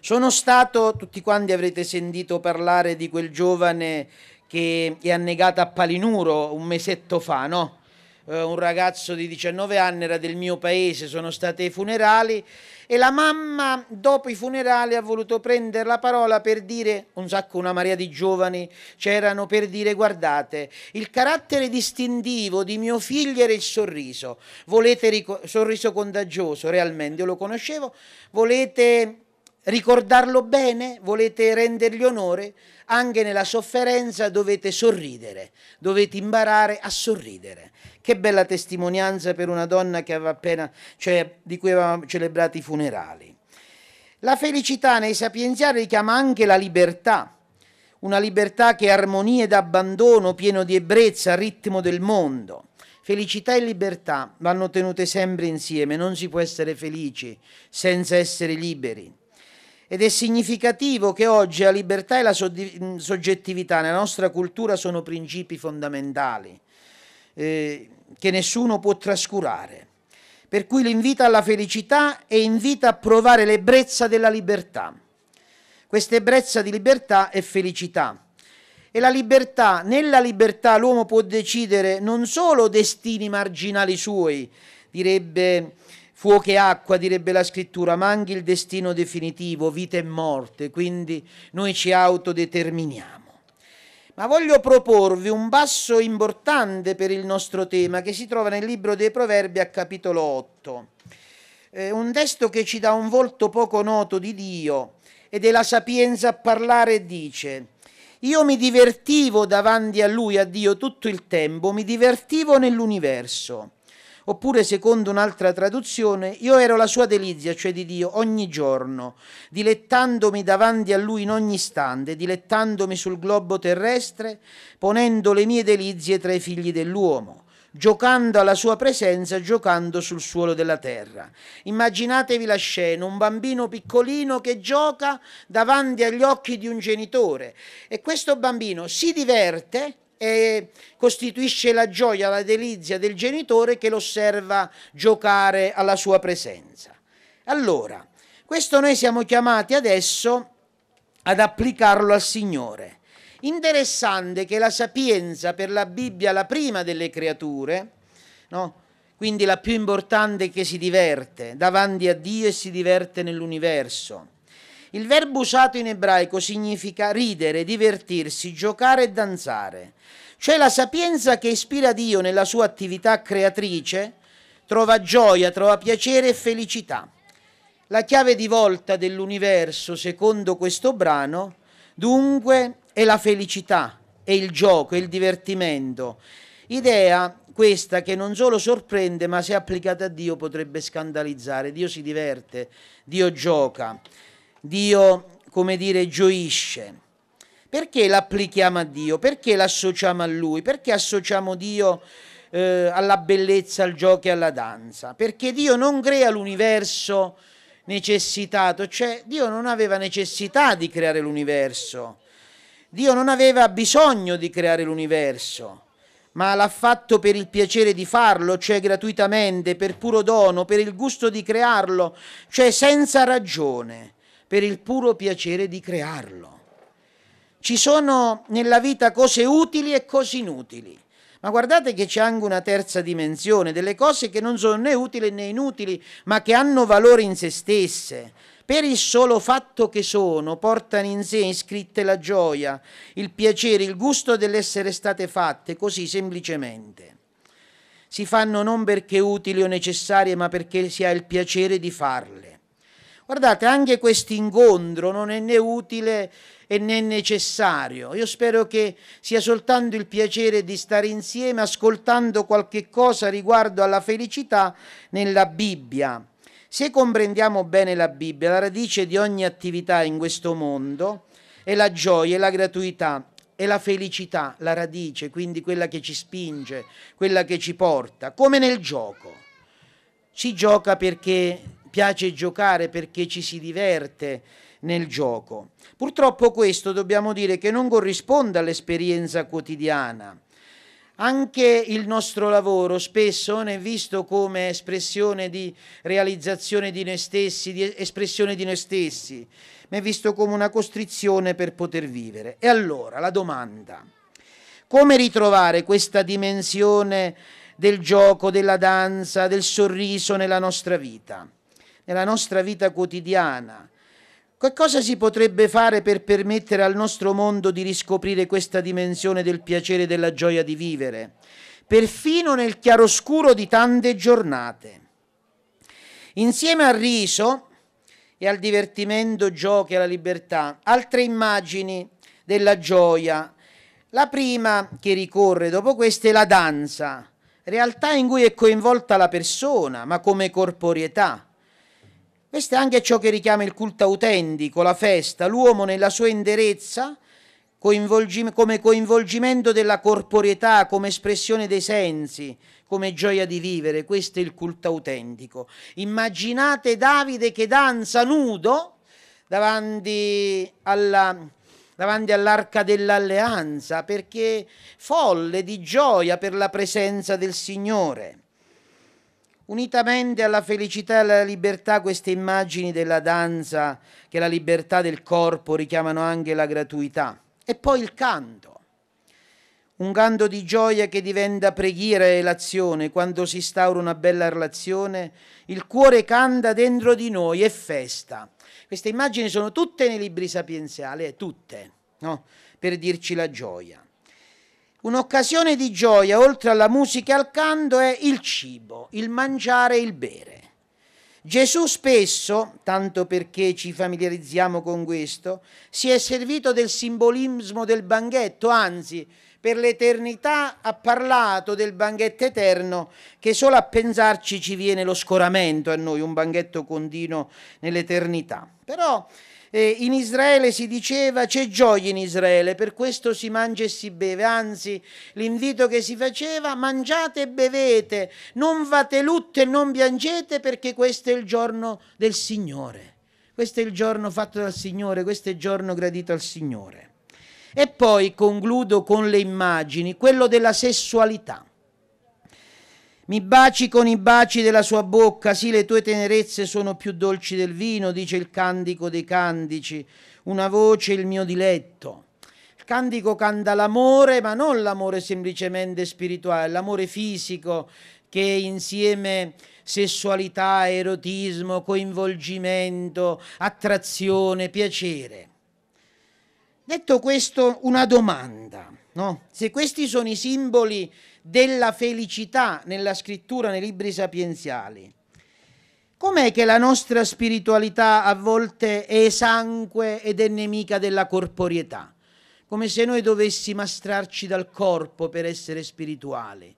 Sono stato, tutti quanti avrete sentito parlare di quel giovane che è annegato a Palinuro un mesetto fa, no? Eh, un ragazzo di 19 anni, era del mio paese, sono stati i funerali e la mamma dopo i funerali ha voluto prendere la parola per dire, un sacco, una marea di giovani c'erano per dire guardate, il carattere distintivo di mio figlio era il sorriso, volete sorriso contagioso, realmente io lo conoscevo, volete ricordarlo bene, volete rendergli onore, anche nella sofferenza dovete sorridere, dovete imparare a sorridere. Che bella testimonianza per una donna appena, cioè, di cui avevamo celebrato i funerali. La felicità nei sapienziali richiama anche la libertà, una libertà che è armonia ed abbandono, pieno di ebbrezza, ritmo del mondo. Felicità e libertà vanno tenute sempre insieme, non si può essere felici senza essere liberi. Ed è significativo che oggi la libertà e la soggettività nella nostra cultura sono principi fondamentali eh, che nessuno può trascurare. Per cui l'invito alla felicità è invito a provare l'ebbrezza della libertà. Questa ebbrezza di libertà è felicità. E la libertà, nella libertà l'uomo può decidere non solo destini marginali suoi, direbbe fuoco e acqua, direbbe la scrittura, ma anche il destino definitivo, vita e morte, quindi noi ci autodeterminiamo. Ma voglio proporvi un passo importante per il nostro tema che si trova nel libro dei Proverbi a capitolo 8. Eh, un testo che ci dà un volto poco noto di Dio e della sapienza a parlare dice io mi divertivo davanti a lui, a Dio, tutto il tempo, mi divertivo nell'universo. Oppure, secondo un'altra traduzione, io ero la sua delizia, cioè di Dio, ogni giorno, dilettandomi davanti a Lui in ogni istante, dilettandomi sul globo terrestre, ponendo le mie delizie tra i figli dell'uomo giocando alla sua presenza, giocando sul suolo della terra. Immaginatevi la scena, un bambino piccolino che gioca davanti agli occhi di un genitore e questo bambino si diverte e costituisce la gioia, la delizia del genitore che lo osserva giocare alla sua presenza. Allora, questo noi siamo chiamati adesso ad applicarlo al Signore. Interessante che la sapienza per la Bibbia, la prima delle creature, no? quindi la più importante che si diverte davanti a Dio e si diverte nell'universo. Il verbo usato in ebraico significa ridere, divertirsi, giocare e danzare. Cioè la sapienza che ispira Dio nella sua attività creatrice trova gioia, trova piacere e felicità. La chiave di volta dell'universo, secondo questo brano, dunque è la felicità, è il gioco, è il divertimento. Idea questa che non solo sorprende, ma se applicata a Dio potrebbe scandalizzare. Dio si diverte, Dio gioca, Dio, come dire, gioisce. Perché l'applichiamo a Dio? Perché l'associamo a Lui? Perché associamo Dio eh, alla bellezza, al gioco e alla danza? Perché Dio non crea l'universo necessitato, cioè Dio non aveva necessità di creare l'universo, Dio non aveva bisogno di creare l'universo, ma l'ha fatto per il piacere di farlo, cioè gratuitamente, per puro dono, per il gusto di crearlo, cioè senza ragione, per il puro piacere di crearlo. Ci sono nella vita cose utili e cose inutili. Ma guardate che c'è anche una terza dimensione, delle cose che non sono né utili né inutili, ma che hanno valore in se stesse. Per il solo fatto che sono, portano in sé iscritte la gioia, il piacere, il gusto dell'essere state fatte, così semplicemente. Si fanno non perché utili o necessarie, ma perché si ha il piacere di farle. Guardate, anche questo incontro non è né utile e né necessario. Io spero che sia soltanto il piacere di stare insieme ascoltando qualche cosa riguardo alla felicità nella Bibbia. Se comprendiamo bene la Bibbia, la radice di ogni attività in questo mondo è la gioia, è la gratuità, è la felicità, la radice, quindi quella che ci spinge, quella che ci porta, come nel gioco. Si gioca perché piace giocare, perché ci si diverte, nel gioco. Purtroppo questo dobbiamo dire che non corrisponde all'esperienza quotidiana. Anche il nostro lavoro spesso non è visto come espressione di realizzazione di noi stessi, di espressione di noi stessi, ma è visto come una costrizione per poter vivere. E allora la domanda, come ritrovare questa dimensione del gioco, della danza, del sorriso nella nostra vita, nella nostra vita quotidiana? Che cosa si potrebbe fare per permettere al nostro mondo di riscoprire questa dimensione del piacere e della gioia di vivere, perfino nel chiaroscuro di tante giornate? Insieme al riso e al divertimento, giochi e alla libertà, altre immagini della gioia. La prima che ricorre dopo questa è la danza, realtà in cui è coinvolta la persona, ma come corporeità questo è anche ciò che richiama il culto autentico, la festa, l'uomo nella sua interezza, coinvolgi- come coinvolgimento della corporeità, come espressione dei sensi, come gioia di vivere, questo è il culto autentico. Immaginate Davide che danza nudo davanti alla, davanti all'arca dell'alleanza, perché folle di gioia per la presenza del Signore. Unitamente alla felicità e alla libertà, queste immagini della danza, che la libertà del corpo richiamano anche la gratuità. E poi il canto un canto di gioia che diventa preghiera e relazione. Quando si instaura una bella relazione, il cuore canta dentro di noi e festa. Queste immagini sono tutte nei libri sapienziali, eh, tutte, no? per dirci la gioia. Un'occasione di gioia, oltre alla musica e al canto, è il cibo, il mangiare e il bere. Gesù spesso, tanto perché ci familiarizziamo con questo, si è servito del simbolismo del banchetto, anzi, per l'eternità ha parlato del banchetto eterno che solo a pensarci ci viene lo scoramento a noi, un banchetto continuo nell'eternità. Però eh, in Israele si diceva c'è gioia in Israele, per questo si mangia e si beve, anzi l'invito che si faceva mangiate e bevete, non fate lutto e non piangete perché questo è il giorno del Signore. Questo è il giorno fatto dal Signore, questo è il giorno gradito al Signore. E poi concludo con le immagini, quello della sessualità. Mi baci con i baci della sua bocca, sì le tue tenerezze sono più dolci del vino, dice il cantico dei cantici, una voce il mio diletto. Il cantico canta l'amore, ma non l'amore semplicemente spirituale, l'amore fisico che insieme sessualità, erotismo, coinvolgimento, attrazione, piacere. Detto questo, una domanda. No? Se questi sono i simboli della felicità nella scrittura, nei libri sapienziali, com'è che la nostra spiritualità a volte è esangue ed è nemica della corporietà? Come se noi dovessimo astrarci dal corpo per essere spirituali.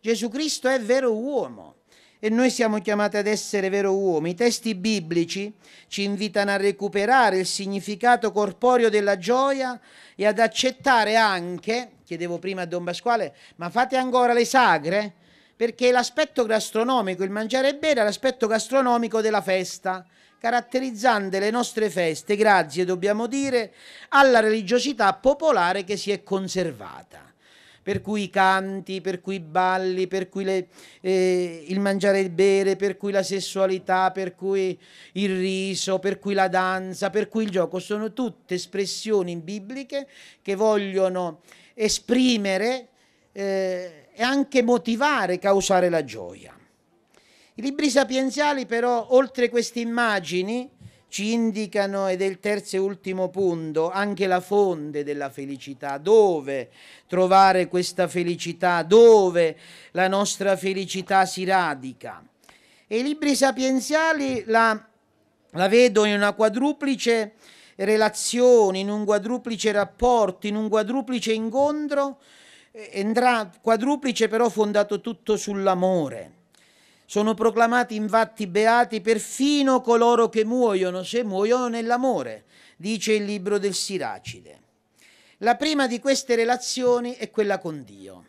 Gesù Cristo è vero uomo, e noi siamo chiamati ad essere vero uomini. I testi biblici ci invitano a recuperare il significato corporeo della gioia e ad accettare anche, chiedevo prima a Don Pasquale, ma fate ancora le sagre? Perché l'aspetto gastronomico, il mangiare e bere, è l'aspetto gastronomico della festa, caratterizzante le nostre feste, grazie, dobbiamo dire, alla religiosità popolare che si è conservata per cui i canti, per cui i balli, per cui le, eh, il mangiare e bere, per cui la sessualità, per cui il riso, per cui la danza, per cui il gioco, sono tutte espressioni bibliche che vogliono esprimere eh, e anche motivare, causare la gioia. I libri sapienziali però, oltre queste immagini, ci indicano, ed è il terzo e ultimo punto, anche la fonte della felicità, dove trovare questa felicità, dove la nostra felicità si radica. E i libri sapienziali la, la vedo in una quadruplice relazione, in un quadruplice rapporto, in un quadruplice incontro, eh, quadruplice però fondato tutto sull'amore sono proclamati infatti beati perfino coloro che muoiono, se muoiono nell'amore, dice il libro del Siracide. La prima di queste relazioni è quella con Dio.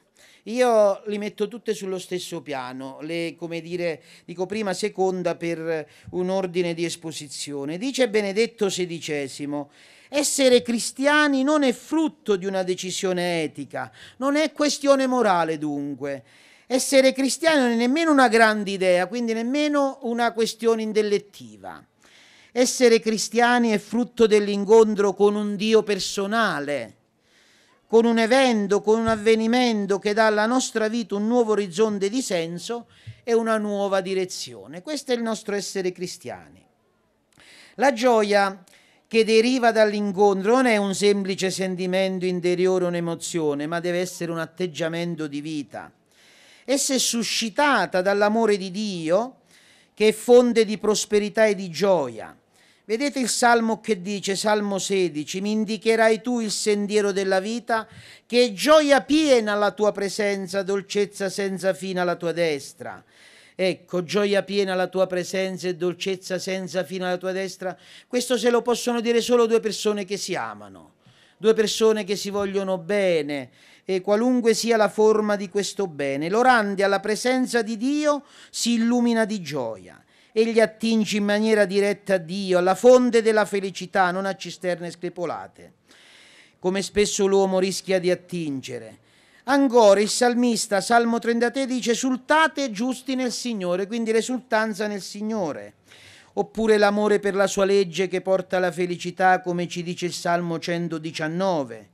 Io li metto tutte sullo stesso piano, le, come dire, dico prima, seconda per un ordine di esposizione. Dice Benedetto XVI, essere cristiani non è frutto di una decisione etica, non è questione morale dunque, essere cristiano non è nemmeno una grande idea, quindi nemmeno una questione intellettiva. Essere cristiani è frutto dell'incontro con un Dio personale, con un evento, con un avvenimento che dà alla nostra vita un nuovo orizzonte di senso e una nuova direzione. Questo è il nostro essere cristiani. La gioia che deriva dall'incontro non è un semplice sentimento interiore, un'emozione, ma deve essere un atteggiamento di vita Essa è suscitata dall'amore di Dio, che è fonte di prosperità e di gioia. Vedete il salmo che dice, Salmo 16, mi indicherai tu il sentiero della vita, che è gioia piena la tua presenza, dolcezza senza fine alla tua destra. Ecco, gioia piena la tua presenza e dolcezza senza fine alla tua destra. Questo se lo possono dire solo due persone che si amano. due persone che si vogliono bene, e qualunque sia la forma di questo bene. L'orandi alla presenza di Dio si illumina di gioia. Egli attinge in maniera diretta a Dio, alla fonte della felicità, non a cisterne screpolate, come spesso l'uomo rischia di attingere. Ancora il salmista, Salmo 33, dice esultate giusti nel Signore, quindi l'esultanza nel Signore. Oppure l'amore per la sua legge che porta alla felicità, come ci dice il Salmo 119.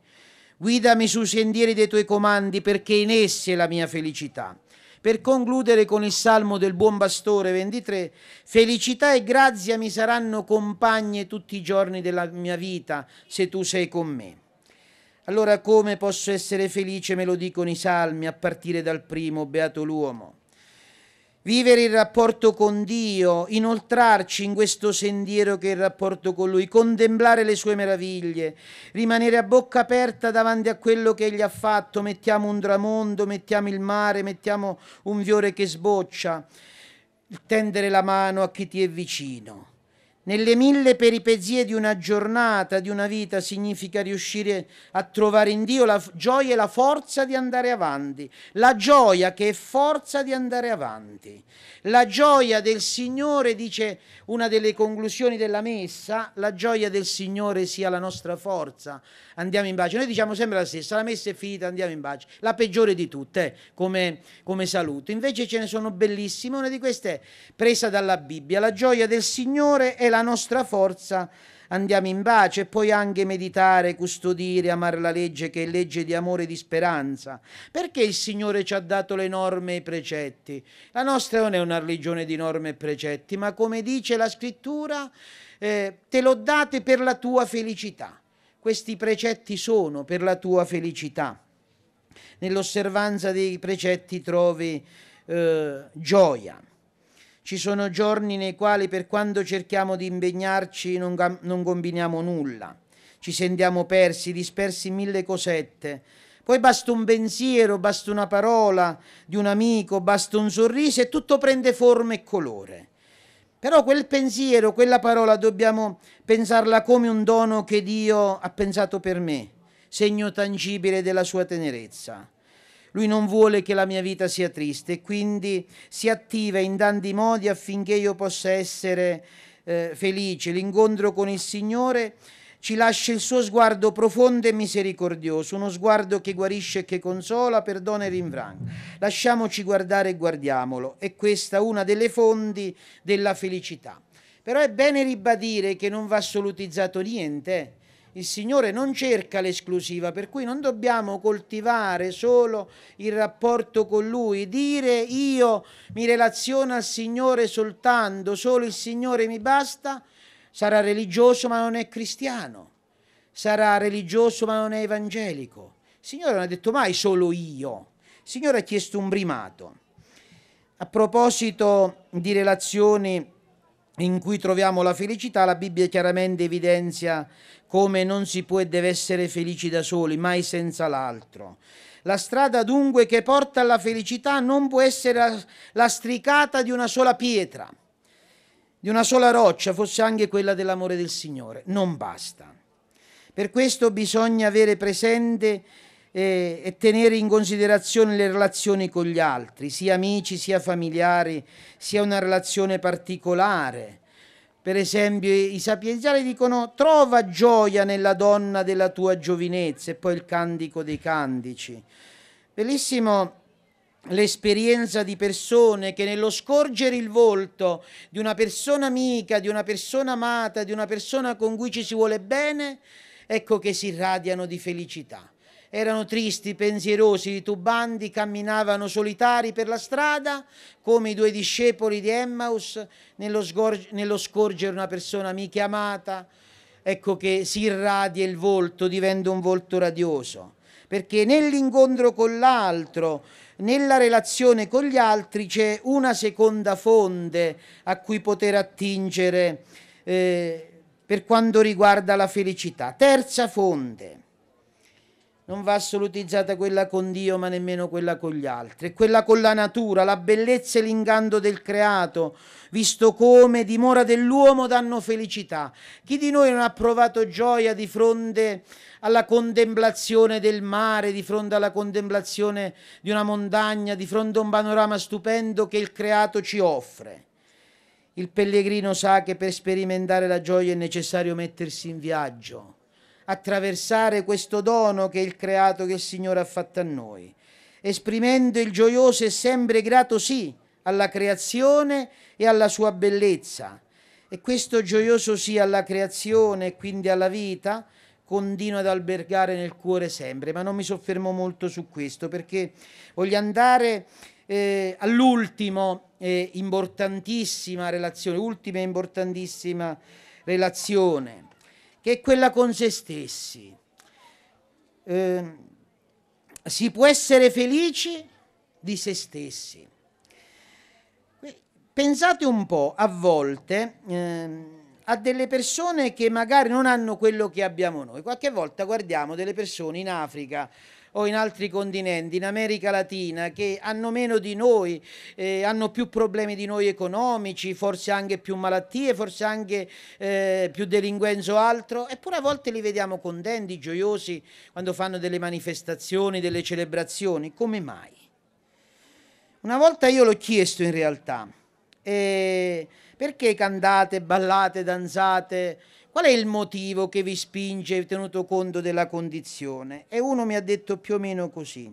Guidami sui sentieri dei tuoi comandi perché in essi è la mia felicità. Per concludere con il Salmo del Buon Pastore 23, felicità e grazia mi saranno compagne tutti i giorni della mia vita se tu sei con me. Allora come posso essere felice, me lo dicono i salmi, a partire dal primo, beato l'uomo. Vivere il rapporto con Dio, inoltrarci in questo sentiero che è il rapporto con Lui, contemplare le sue meraviglie, rimanere a bocca aperta davanti a quello che Egli ha fatto, mettiamo un tramonto, mettiamo il mare, mettiamo un fiore che sboccia, tendere la mano a chi ti è vicino. Nelle mille peripezie di una giornata, di una vita, significa riuscire a trovare in Dio la gioia e la forza di andare avanti. La gioia che è forza di andare avanti. La gioia del Signore, dice una delle conclusioni della messa, la gioia del Signore sia la nostra forza. Andiamo in pace. Noi diciamo sempre la stessa, la messa è finita, andiamo in pace. La peggiore di tutte, come, come saluto. Invece ce ne sono bellissime. Una di queste è presa dalla Bibbia. La gioia del Signore è la nostra forza andiamo in pace e poi anche meditare, custodire, amare la legge che è legge di amore e di speranza. Perché il Signore ci ha dato le norme e i precetti? La nostra non è una religione di norme e precetti, ma come dice la scrittura, eh, te l'ho date per la tua felicità. Questi precetti sono per la tua felicità. Nell'osservanza dei precetti trovi eh, gioia. Ci sono giorni nei quali per quanto cerchiamo di impegnarci non, non combiniamo nulla, ci sentiamo persi, dispersi in mille cosette. Poi basta un pensiero, basta una parola di un amico, basta un sorriso e tutto prende forma e colore. Però quel pensiero, quella parola dobbiamo pensarla come un dono che Dio ha pensato per me, segno tangibile della sua tenerezza. Lui non vuole che la mia vita sia triste e quindi si attiva in tanti modi affinché io possa essere eh, felice. L'incontro con il Signore ci lascia il suo sguardo profondo e misericordioso, uno sguardo che guarisce e che consola, perdona e rinfranca. Lasciamoci guardare e guardiamolo. È questa una delle fonti della felicità. Però è bene ribadire che non va assolutizzato niente il Signore non cerca l'esclusiva, per cui non dobbiamo coltivare solo il rapporto con Lui, dire io mi relaziono al Signore soltanto, solo il Signore mi basta, sarà religioso ma non è cristiano, sarà religioso ma non è evangelico. Il Signore non ha detto mai solo io, il Signore ha chiesto un primato. A proposito di relazioni in cui troviamo la felicità, la Bibbia chiaramente evidenzia come non si può e deve essere felici da soli, mai senza l'altro. La strada dunque che porta alla felicità non può essere lastricata di una sola pietra, di una sola roccia, fosse anche quella dell'amore del Signore. Non basta. Per questo bisogna avere presente eh, e tenere in considerazione le relazioni con gli altri, sia amici, sia familiari, sia una relazione particolare. Per esempio, i sapienziali dicono trova gioia nella donna della tua giovinezza e poi il cantico dei cantici. Bellissimo l'esperienza di persone che nello scorgere il volto di una persona amica, di una persona amata, di una persona con cui ci si vuole bene, ecco che si irradiano di felicità erano tristi, pensierosi, titubanti, camminavano solitari per la strada, come i due discepoli di Emmaus, nello, nello scorgere una persona amica amata, ecco che si irradia il volto, diventa un volto radioso, perché nell'incontro con l'altro, nella relazione con gli altri c'è una seconda fonte a cui poter attingere eh, per quanto riguarda la felicità. Terza fonte non va assolutizzata quella con Dio, ma nemmeno quella con gli altri. Quella con la natura, la bellezza e l'inganno del creato, visto come dimora dell'uomo danno felicità. Chi di noi non ha provato gioia di fronte alla contemplazione del mare, di fronte alla contemplazione di una montagna, di fronte a un panorama stupendo che il creato ci offre? Il pellegrino sa che per sperimentare la gioia è necessario mettersi in viaggio attraversare questo dono che è il creato che il Signore ha fatto a noi, esprimendo il gioioso e sempre grato sì alla creazione e alla sua bellezza. E questo gioioso sì alla creazione e quindi alla vita continua ad albergare nel cuore sempre, ma non mi soffermo molto su questo perché voglio andare eh, all'ultimo eh, importantissima relazione, ultima importantissima relazione che è quella con se stessi. Eh, si può essere felici di se stessi. Pensate un po', a volte, eh, a delle persone che magari non hanno quello che abbiamo noi. Qualche volta guardiamo delle persone in Africa o in altri continenti, in America Latina, che hanno meno di noi, eh, hanno più problemi di noi economici, forse anche più malattie, forse anche eh, più delinquenza o altro, eppure a volte li vediamo contenti, gioiosi quando fanno delle manifestazioni, delle celebrazioni. Come mai? Una volta io l'ho chiesto in realtà, eh, perché cantate, ballate, danzate? Qual è il motivo che vi spinge, tenuto conto della condizione? E uno mi ha detto più o meno così,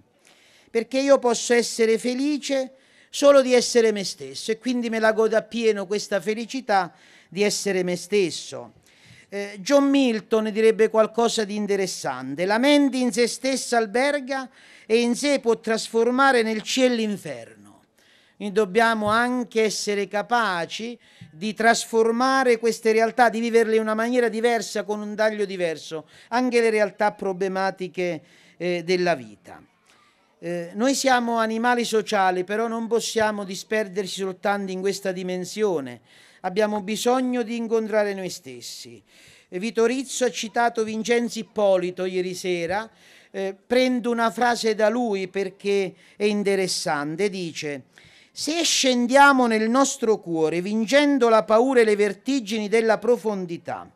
perché io posso essere felice solo di essere me stesso e quindi me la godo appieno questa felicità di essere me stesso. Eh, John Milton direbbe qualcosa di interessante, la mente in se stessa alberga e in sé può trasformare nel cielo l'inferno. Dobbiamo anche essere capaci di trasformare queste realtà, di viverle in una maniera diversa, con un taglio diverso, anche le realtà problematiche eh, della vita. Eh, noi siamo animali sociali, però non possiamo disperderci soltanto in questa dimensione. Abbiamo bisogno di incontrare noi stessi. Vito Rizzo ha citato Vincenzo Ippolito ieri sera. Eh, prendo una frase da lui perché è interessante. Dice se scendiamo nel nostro cuore, vincendo la paura e le vertigini della profondità,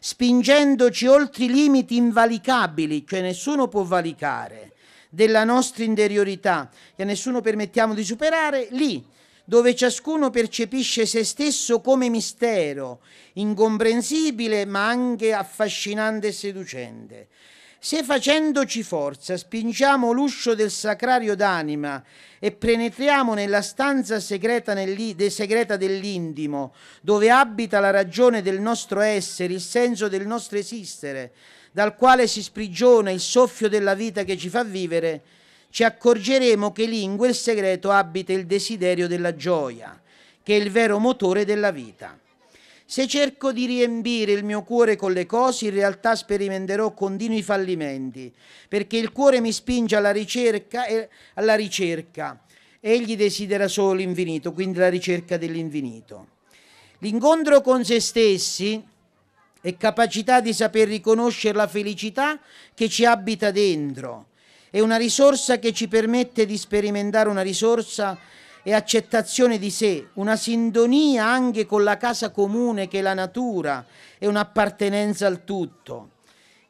spingendoci oltre i limiti invalicabili, cioè nessuno può valicare, della nostra interiorità, che a nessuno permettiamo di superare, lì dove ciascuno percepisce se stesso come mistero, incomprensibile ma anche affascinante e seducente, se facendoci forza spingiamo l'uscio del sacrario d'anima e penetriamo nella stanza segreta, de segreta dell'intimo, dove abita la ragione del nostro essere, il senso del nostro esistere, dal quale si sprigiona il soffio della vita che ci fa vivere, ci accorgeremo che lì in quel segreto abita il desiderio della gioia, che è il vero motore della vita. Se cerco di riempire il mio cuore con le cose, in realtà sperimenterò continui fallimenti, perché il cuore mi spinge alla ricerca e alla ricerca. Egli desidera solo l'infinito, quindi la ricerca dell'infinito. L'incontro con se stessi è capacità di saper riconoscere la felicità che ci abita dentro. È una risorsa che ci permette di sperimentare una risorsa e accettazione di sé, una sintonia anche con la casa comune che è la natura e un'appartenenza al tutto.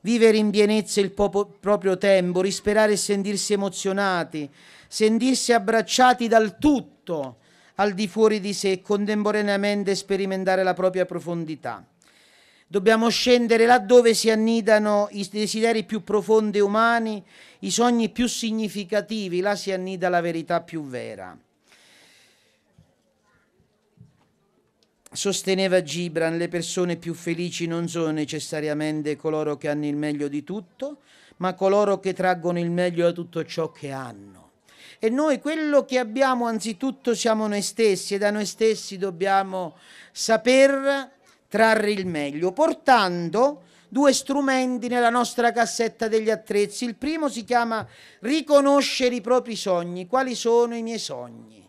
Vivere in pienezza il proprio tempo, risperare e sentirsi emozionati, sentirsi abbracciati dal tutto al di fuori di sé e contemporaneamente sperimentare la propria profondità. Dobbiamo scendere laddove si annidano i desideri più profondi umani, i sogni più significativi, là si annida la verità più vera. Sosteneva Gibran, le persone più felici non sono necessariamente coloro che hanno il meglio di tutto, ma coloro che traggono il meglio da tutto ciò che hanno. E noi quello che abbiamo anzitutto siamo noi stessi e da noi stessi dobbiamo saper trarre il meglio, portando due strumenti nella nostra cassetta degli attrezzi. Il primo si chiama riconoscere i propri sogni. Quali sono i miei sogni?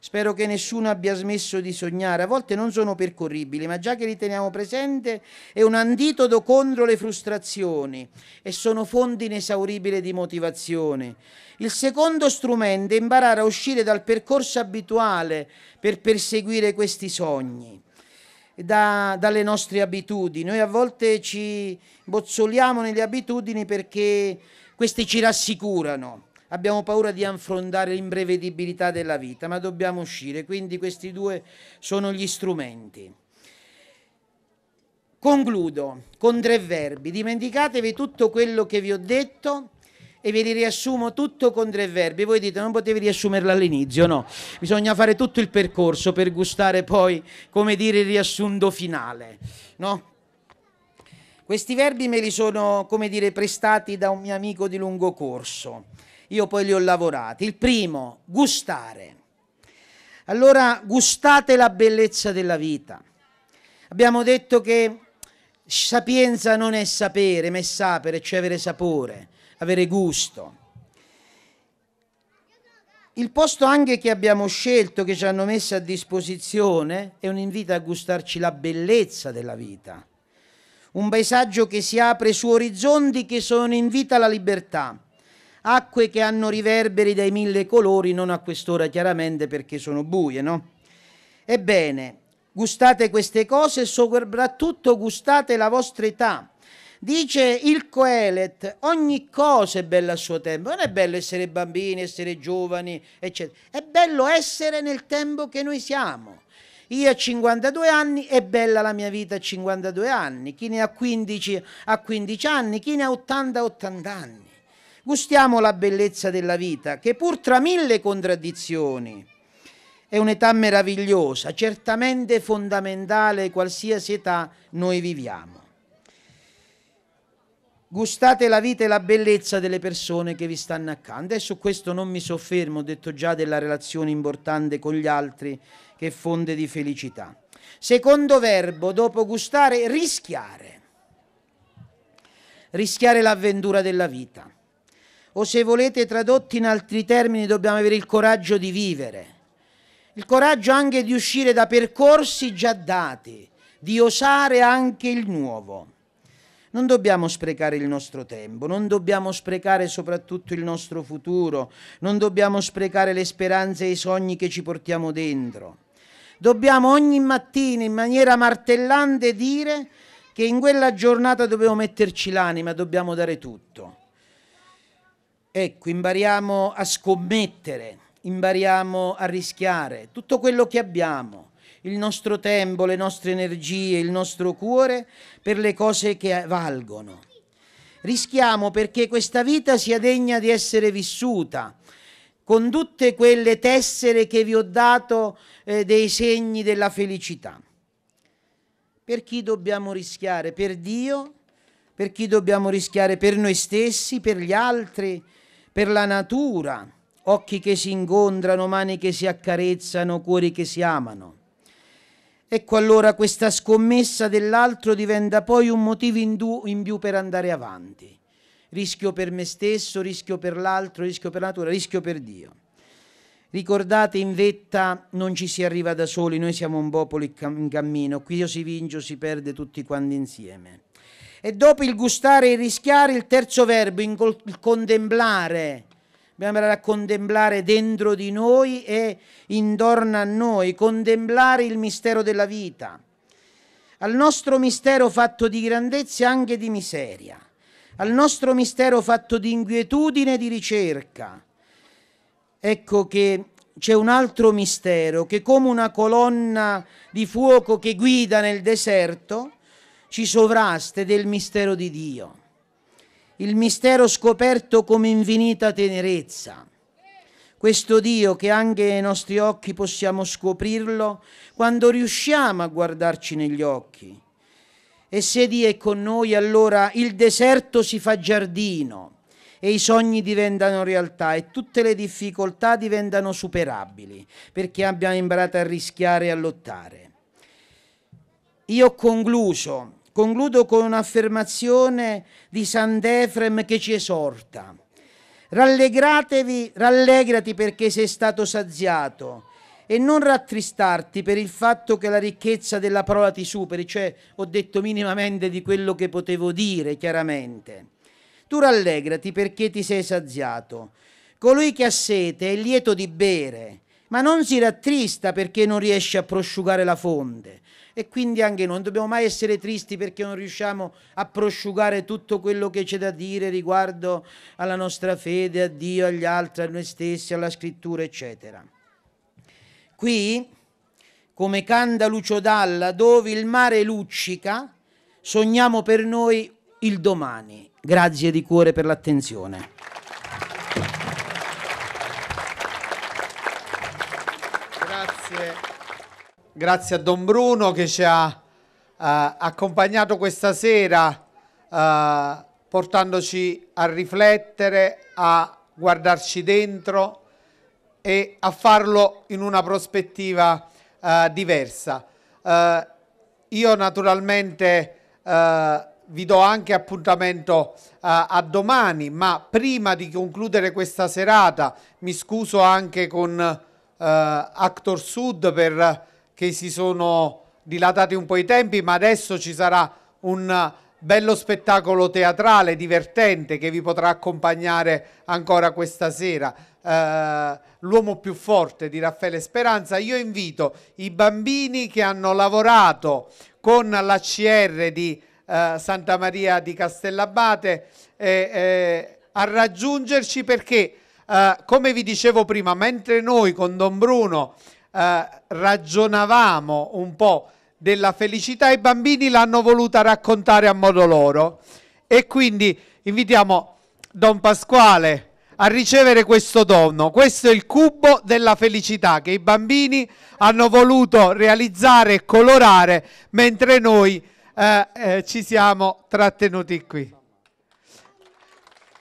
Spero che nessuno abbia smesso di sognare. A volte non sono percorribili, ma già che li teniamo presente è un antidoto contro le frustrazioni e sono fonti inesauribili di motivazione. Il secondo strumento è imparare a uscire dal percorso abituale per perseguire questi sogni. Da, dalle nostre abitudini. Noi a volte ci bozzoliamo nelle abitudini perché queste ci rassicurano, abbiamo paura di affrontare l'imprevedibilità della vita, ma dobbiamo uscire, quindi questi due sono gli strumenti. Concludo con tre verbi, dimenticatevi tutto quello che vi ho detto e ve li riassumo tutto con tre verbi. Voi dite non potevi riassumerlo all'inizio, no, bisogna fare tutto il percorso per gustare poi, come dire, il riassunto finale, no? Questi verbi me li sono, come dire, prestati da un mio amico di lungo corso io poi li ho lavorati. Il primo, gustare. Allora gustate la bellezza della vita. Abbiamo detto che sapienza non è sapere, ma è sapere, cioè avere sapore, avere gusto. Il posto anche che abbiamo scelto, che ci hanno messo a disposizione, è un invito a gustarci la bellezza della vita. Un paesaggio che si apre su orizzonti che sono in vita alla libertà acque che hanno riverberi dai mille colori, non a quest'ora chiaramente perché sono buie, no? Ebbene, gustate queste cose e soprattutto gustate la vostra età. Dice il Coelet, ogni cosa è bella a suo tempo, non è bello essere bambini, essere giovani, eccetera, è bello essere nel tempo che noi siamo. Io a 52 anni è bella la mia vita a 52 anni, chi ne ha 15 ha 15 anni, chi ne ha 80 ha 80 anni. Gustiamo la bellezza della vita, che pur tra mille contraddizioni è un'età meravigliosa, certamente fondamentale qualsiasi età noi viviamo. Gustate la vita e la bellezza delle persone che vi stanno accanto. E su questo non mi soffermo, ho detto già della relazione importante con gli altri che è fonte di felicità. Secondo verbo, dopo gustare, rischiare. Rischiare l'avventura della vita o se volete tradotti in altri termini dobbiamo avere il coraggio di vivere, il coraggio anche di uscire da percorsi già dati, di osare anche il nuovo. Non dobbiamo sprecare il nostro tempo, non dobbiamo sprecare soprattutto il nostro futuro, non dobbiamo sprecare le speranze e i sogni che ci portiamo dentro. Dobbiamo ogni mattina in maniera martellante dire che in quella giornata dobbiamo metterci l'anima, dobbiamo dare tutto. Ecco, impariamo a scommettere, impariamo a rischiare tutto quello che abbiamo, il nostro tempo, le nostre energie, il nostro cuore per le cose che valgono. Rischiamo perché questa vita sia degna di essere vissuta, con tutte quelle tessere che vi ho dato eh, dei segni della felicità. Per chi dobbiamo rischiare? Per Dio? Per chi dobbiamo rischiare? Per noi stessi, per gli altri? Per la natura, occhi che si incontrano, mani che si accarezzano, cuori che si amano. Ecco allora questa scommessa dell'altro diventa poi un motivo in, du- in più per andare avanti. Rischio per me stesso, rischio per l'altro, rischio per la natura, rischio per Dio. Ricordate, in vetta non ci si arriva da soli, noi siamo un popolo in cammino, qui o si vince o si perde tutti quanti insieme. E dopo il gustare e il rischiare, il terzo verbo, il contemplare. Dobbiamo andare a contemplare dentro di noi e intorno a noi, contemplare il mistero della vita. Al nostro mistero fatto di grandezza e anche di miseria. Al nostro mistero fatto di inquietudine e di ricerca. Ecco che c'è un altro mistero che come una colonna di fuoco che guida nel deserto, ci sovraste del mistero di Dio, il mistero scoperto come infinita tenerezza. Questo Dio che anche ai nostri occhi possiamo scoprirlo quando riusciamo a guardarci negli occhi. E se Dio è con noi, allora il deserto si fa giardino e i sogni diventano realtà e tutte le difficoltà diventano superabili perché abbiamo imparato a rischiare e a lottare. Io ho concluso Concludo con un'affermazione di Sant'Efrem che ci esorta. Rallegratevi, rallegrati perché sei stato saziato e non rattristarti per il fatto che la ricchezza della parola ti superi, cioè ho detto minimamente di quello che potevo dire chiaramente. Tu rallegrati perché ti sei saziato. Colui che ha sete è lieto di bere, ma non si rattrista perché non riesce a prosciugare la fonte. E quindi anche noi non dobbiamo mai essere tristi perché non riusciamo a prosciugare tutto quello che c'è da dire riguardo alla nostra fede, a Dio, agli altri, a noi stessi, alla scrittura, eccetera. Qui, come canta Lucio Dalla, dove il mare luccica, sogniamo per noi il domani. Grazie di cuore per l'attenzione. Grazie. Grazie a Don Bruno che ci ha uh, accompagnato questa sera uh, portandoci a riflettere, a guardarci dentro e a farlo in una prospettiva uh, diversa. Uh, io naturalmente uh, vi do anche appuntamento a domani, ma prima di concludere questa serata mi scuso anche con Actor Sud perché si sono dilatati un po' i tempi, ma adesso ci sarà un bello spettacolo teatrale divertente che vi potrà accompagnare ancora questa sera. Uh, L'uomo più forte di Raffaele Speranza, io invito i bambini che hanno lavorato con l'ACR di uh, Santa Maria di Castellabate eh, eh, a raggiungerci perché, uh, come vi dicevo prima, mentre noi con Don Bruno ragionavamo un po' della felicità, i bambini l'hanno voluta raccontare a modo loro e quindi invitiamo Don Pasquale a ricevere questo dono. Questo è il cubo della felicità che i bambini hanno voluto realizzare e colorare mentre noi eh, eh, ci siamo trattenuti qui.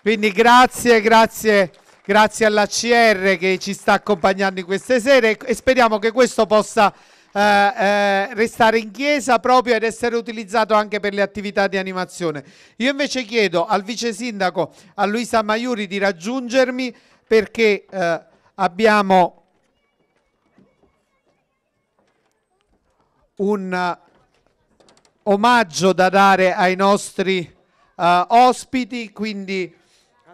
Quindi grazie, grazie, grazie all'ACR che ci sta accompagnando in queste sere e speriamo che questo possa eh, eh, restare in chiesa proprio ed essere utilizzato anche per le attività di animazione. Io invece chiedo al vice sindaco, a Luisa Maiuri, di raggiungermi perché eh, abbiamo un omaggio da dare ai nostri uh, ospiti, quindi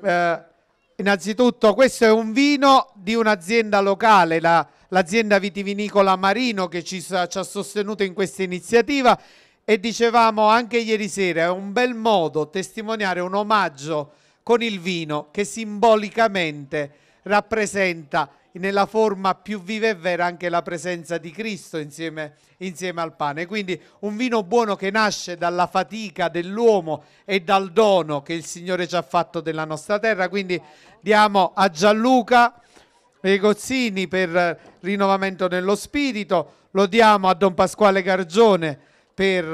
uh, innanzitutto questo è un vino di un'azienda locale, la l'azienda vitivinicola Marino che ci, ci ha sostenuto in questa iniziativa. E dicevamo anche ieri sera, è un bel modo testimoniare un omaggio con il vino che simbolicamente rappresenta nella forma più viva e vera anche la presenza di Cristo insieme, insieme, al pane. Quindi un vino buono che nasce dalla fatica dell'uomo e dal dono che il Signore ci ha fatto della nostra terra. Quindi diamo a Gianluca Gozzini per rinnovamento nello spirito, lo diamo a Don Pasquale Gargione per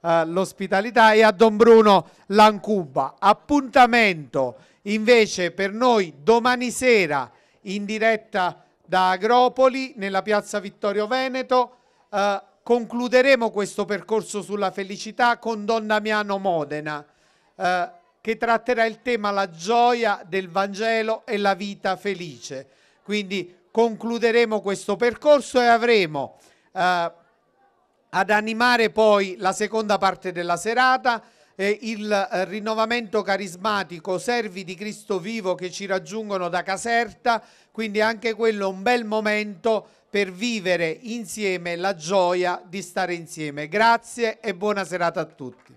uh, l'ospitalità e a Don Bruno Lancuba. Appuntamento invece per noi domani sera in diretta da Agropoli nella piazza Vittorio Veneto. Uh, concluderemo questo percorso sulla felicità con Don Damiano Modena. Uh, che tratterà il tema la gioia del Vangelo e la vita felice. Quindi concluderemo questo percorso e avremo eh, ad animare poi la seconda parte della serata eh, il eh, rinnovamento carismatico Servi di Cristo Vivo che ci raggiungono da Caserta, quindi anche quello un bel momento per vivere insieme la gioia di stare insieme. Grazie e buona serata a tutti.